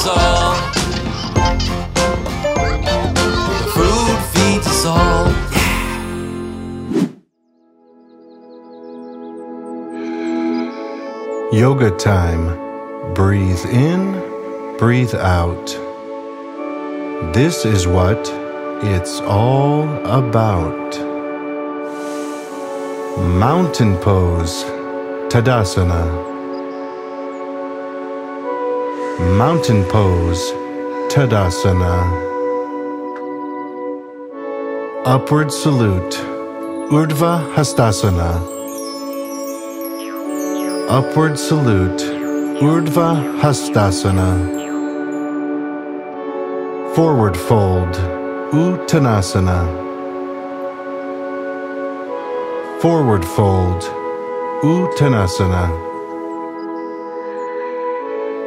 All. Food feeds us all. Yoga time. Breathe in, breathe out. This is what it's all about. Mountain pose, Tadasana. Mountain pose, Tadasana. Upward salute, Urdhva Hastasana. Upward salute, Urdhva Hastasana. Forward fold, Uttanasana. Forward fold, Uttanasana.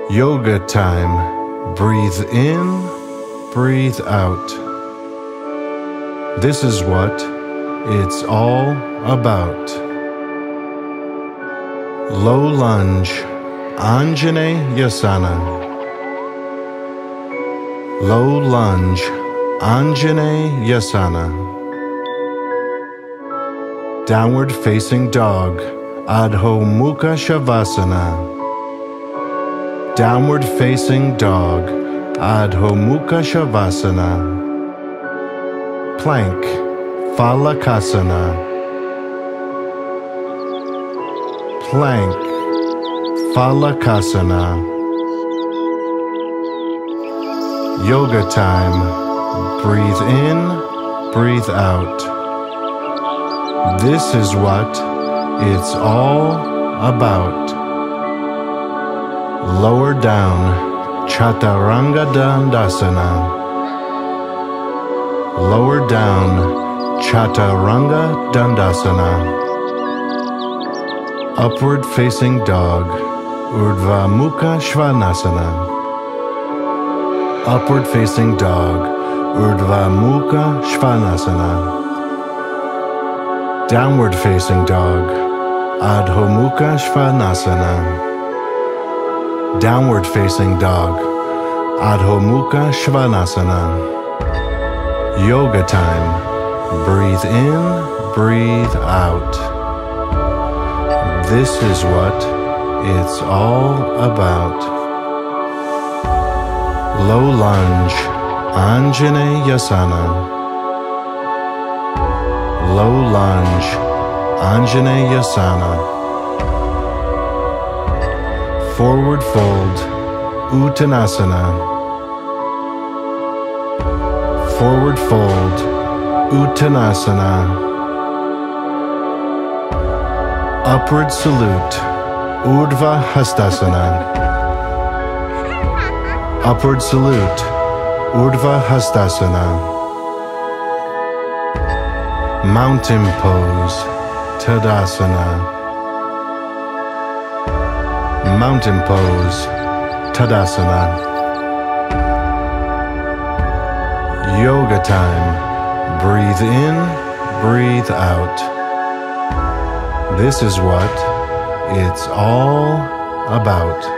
Yoga time. Breathe in, breathe out. This is what it's all about. Low lunge, Anjaneyasana. Low lunge, Anjaneyasana. Downward facing dog, Adho Mukha Svanasana. Downward facing dog, Adho Mukha Svanasana. Plank, Phalakasana. Plank, Phalakasana. Yoga time. Breathe in, breathe out. This is what it's all about. Lower down, Chaturanga Dandasana. Lower down, Chaturanga Dandasana. Upward facing dog, Urdhva Mukha Svanasana. Upward facing dog, Urdhva Mukha Svanasana. Downward facing dog, Adho Mukha Svanasana. Downward facing dog, Adho Mukha Svanasana. Yoga time. Breathe in, breathe out. This is what it's all about. Low lunge, Anjaneyasana. Low lunge, Anjaneyasana. Forward fold, Uttanasana. Forward fold, Uttanasana. Upward salute, Urdhva Hastasana. Upward salute, Urdhva Hastasana. Mountain pose, Tadasana. Mountain pose, Tadasana. Yoga time. Breathe in, breathe out. This is what it's all about.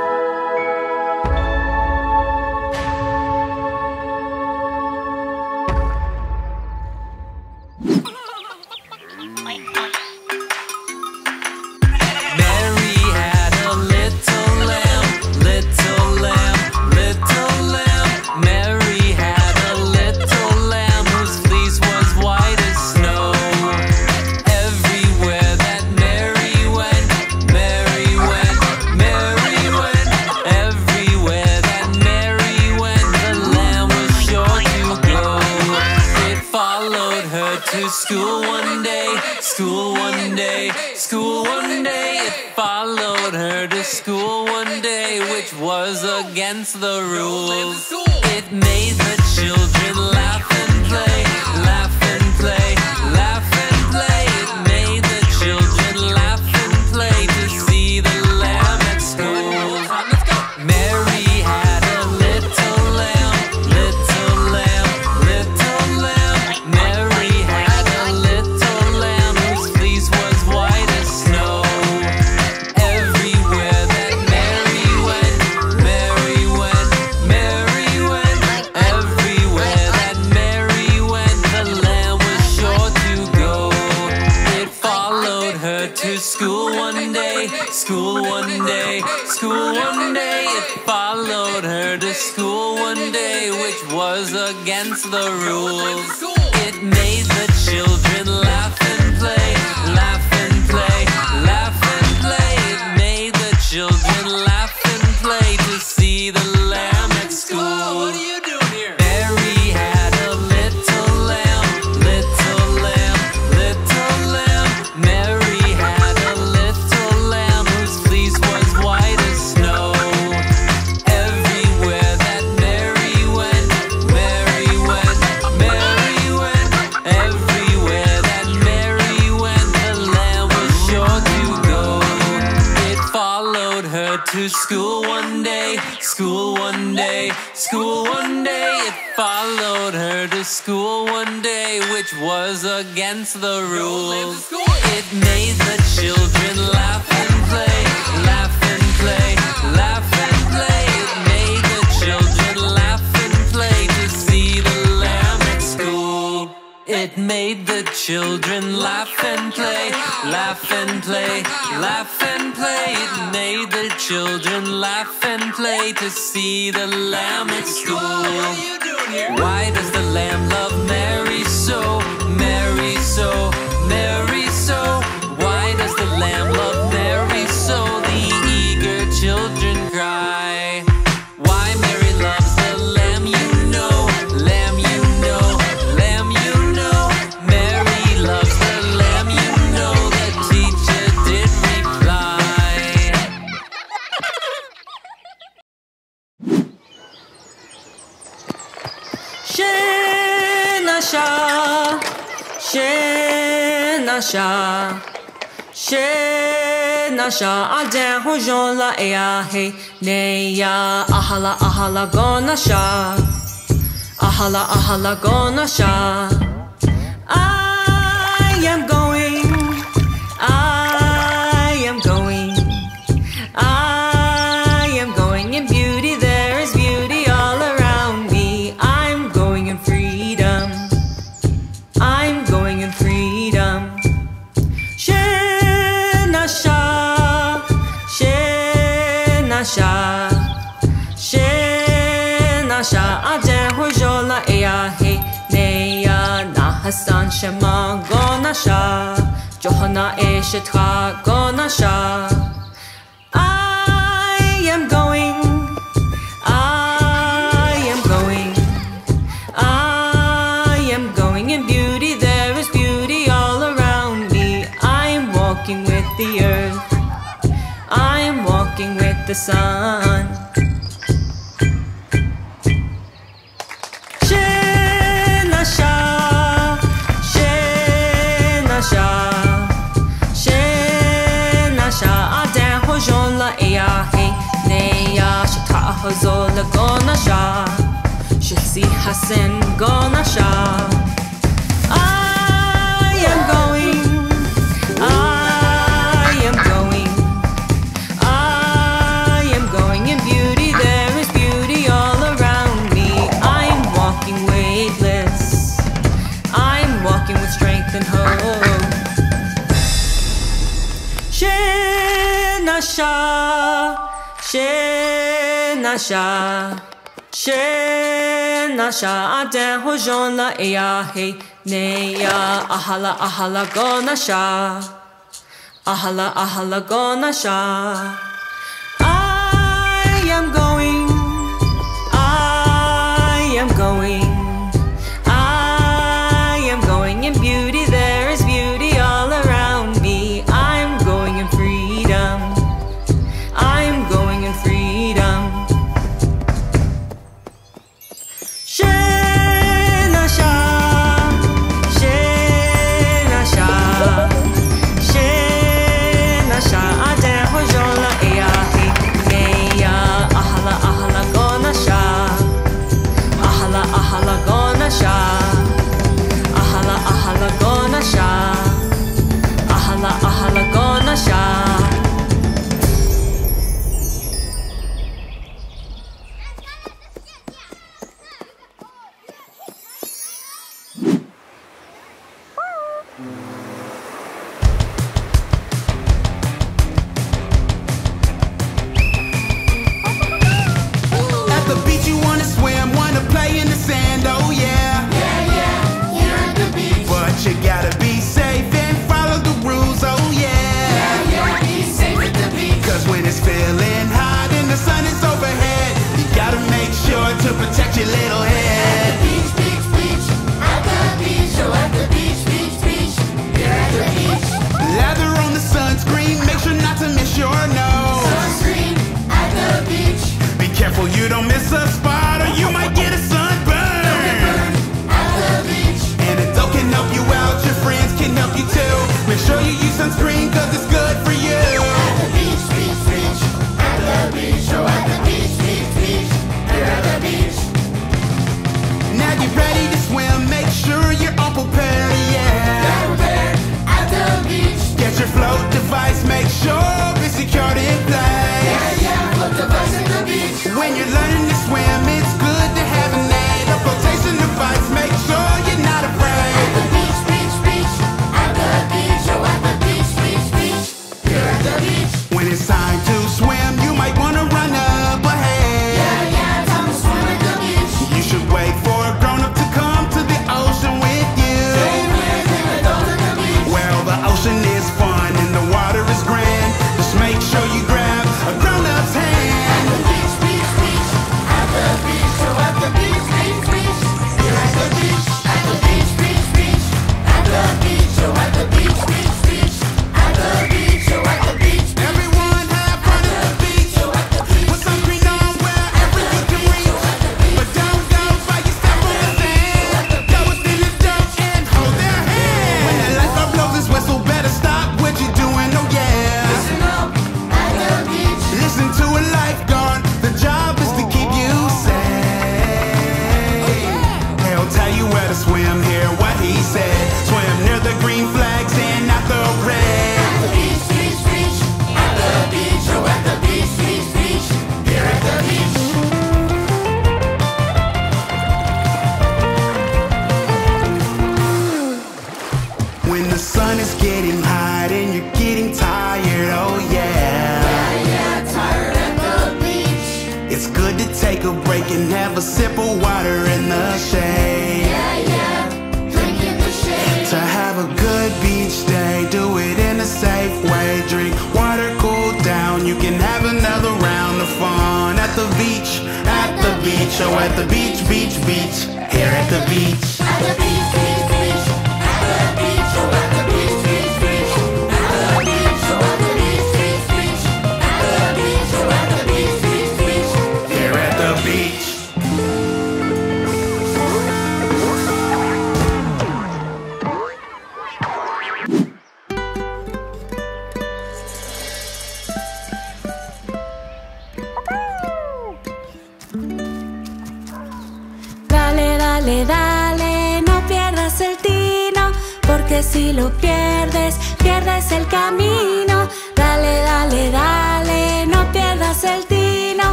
School one day, school one day. It followed her to school one day, which was against the rules. It made the children laugh and play, laugh and play, laugh and It made the children laugh and play, laugh and play, laugh and play. It made the children laugh and play to see the lamb at school. Why does the lamb love Mary so, Mary so, Mary so? Why does the lamb love Mary so? The eager children Shenasha, Shenasha, Shenasha, Aden Hojon la ea he, Neya, Ahala, Ahala, Gonasha, Ahala, Ahala, Gonasha. I am Shema Gonasha, Johana Eshetra Gonasha. I am going, I am going, I am going in beauty, there is beauty all around me. I'm walking with the earth, I'm walking with the sun. Hasen Gonasha. I am going, I am going, I am going in beauty, there is beauty all around me. I'm walking weightless, I'm walking with strength and hope. Shenasha, Aden Hojon la ea he, Neya, Ahala, Ahala, Gonasha, Ahala, Ahala, Gonasha. I am going, I am going, your little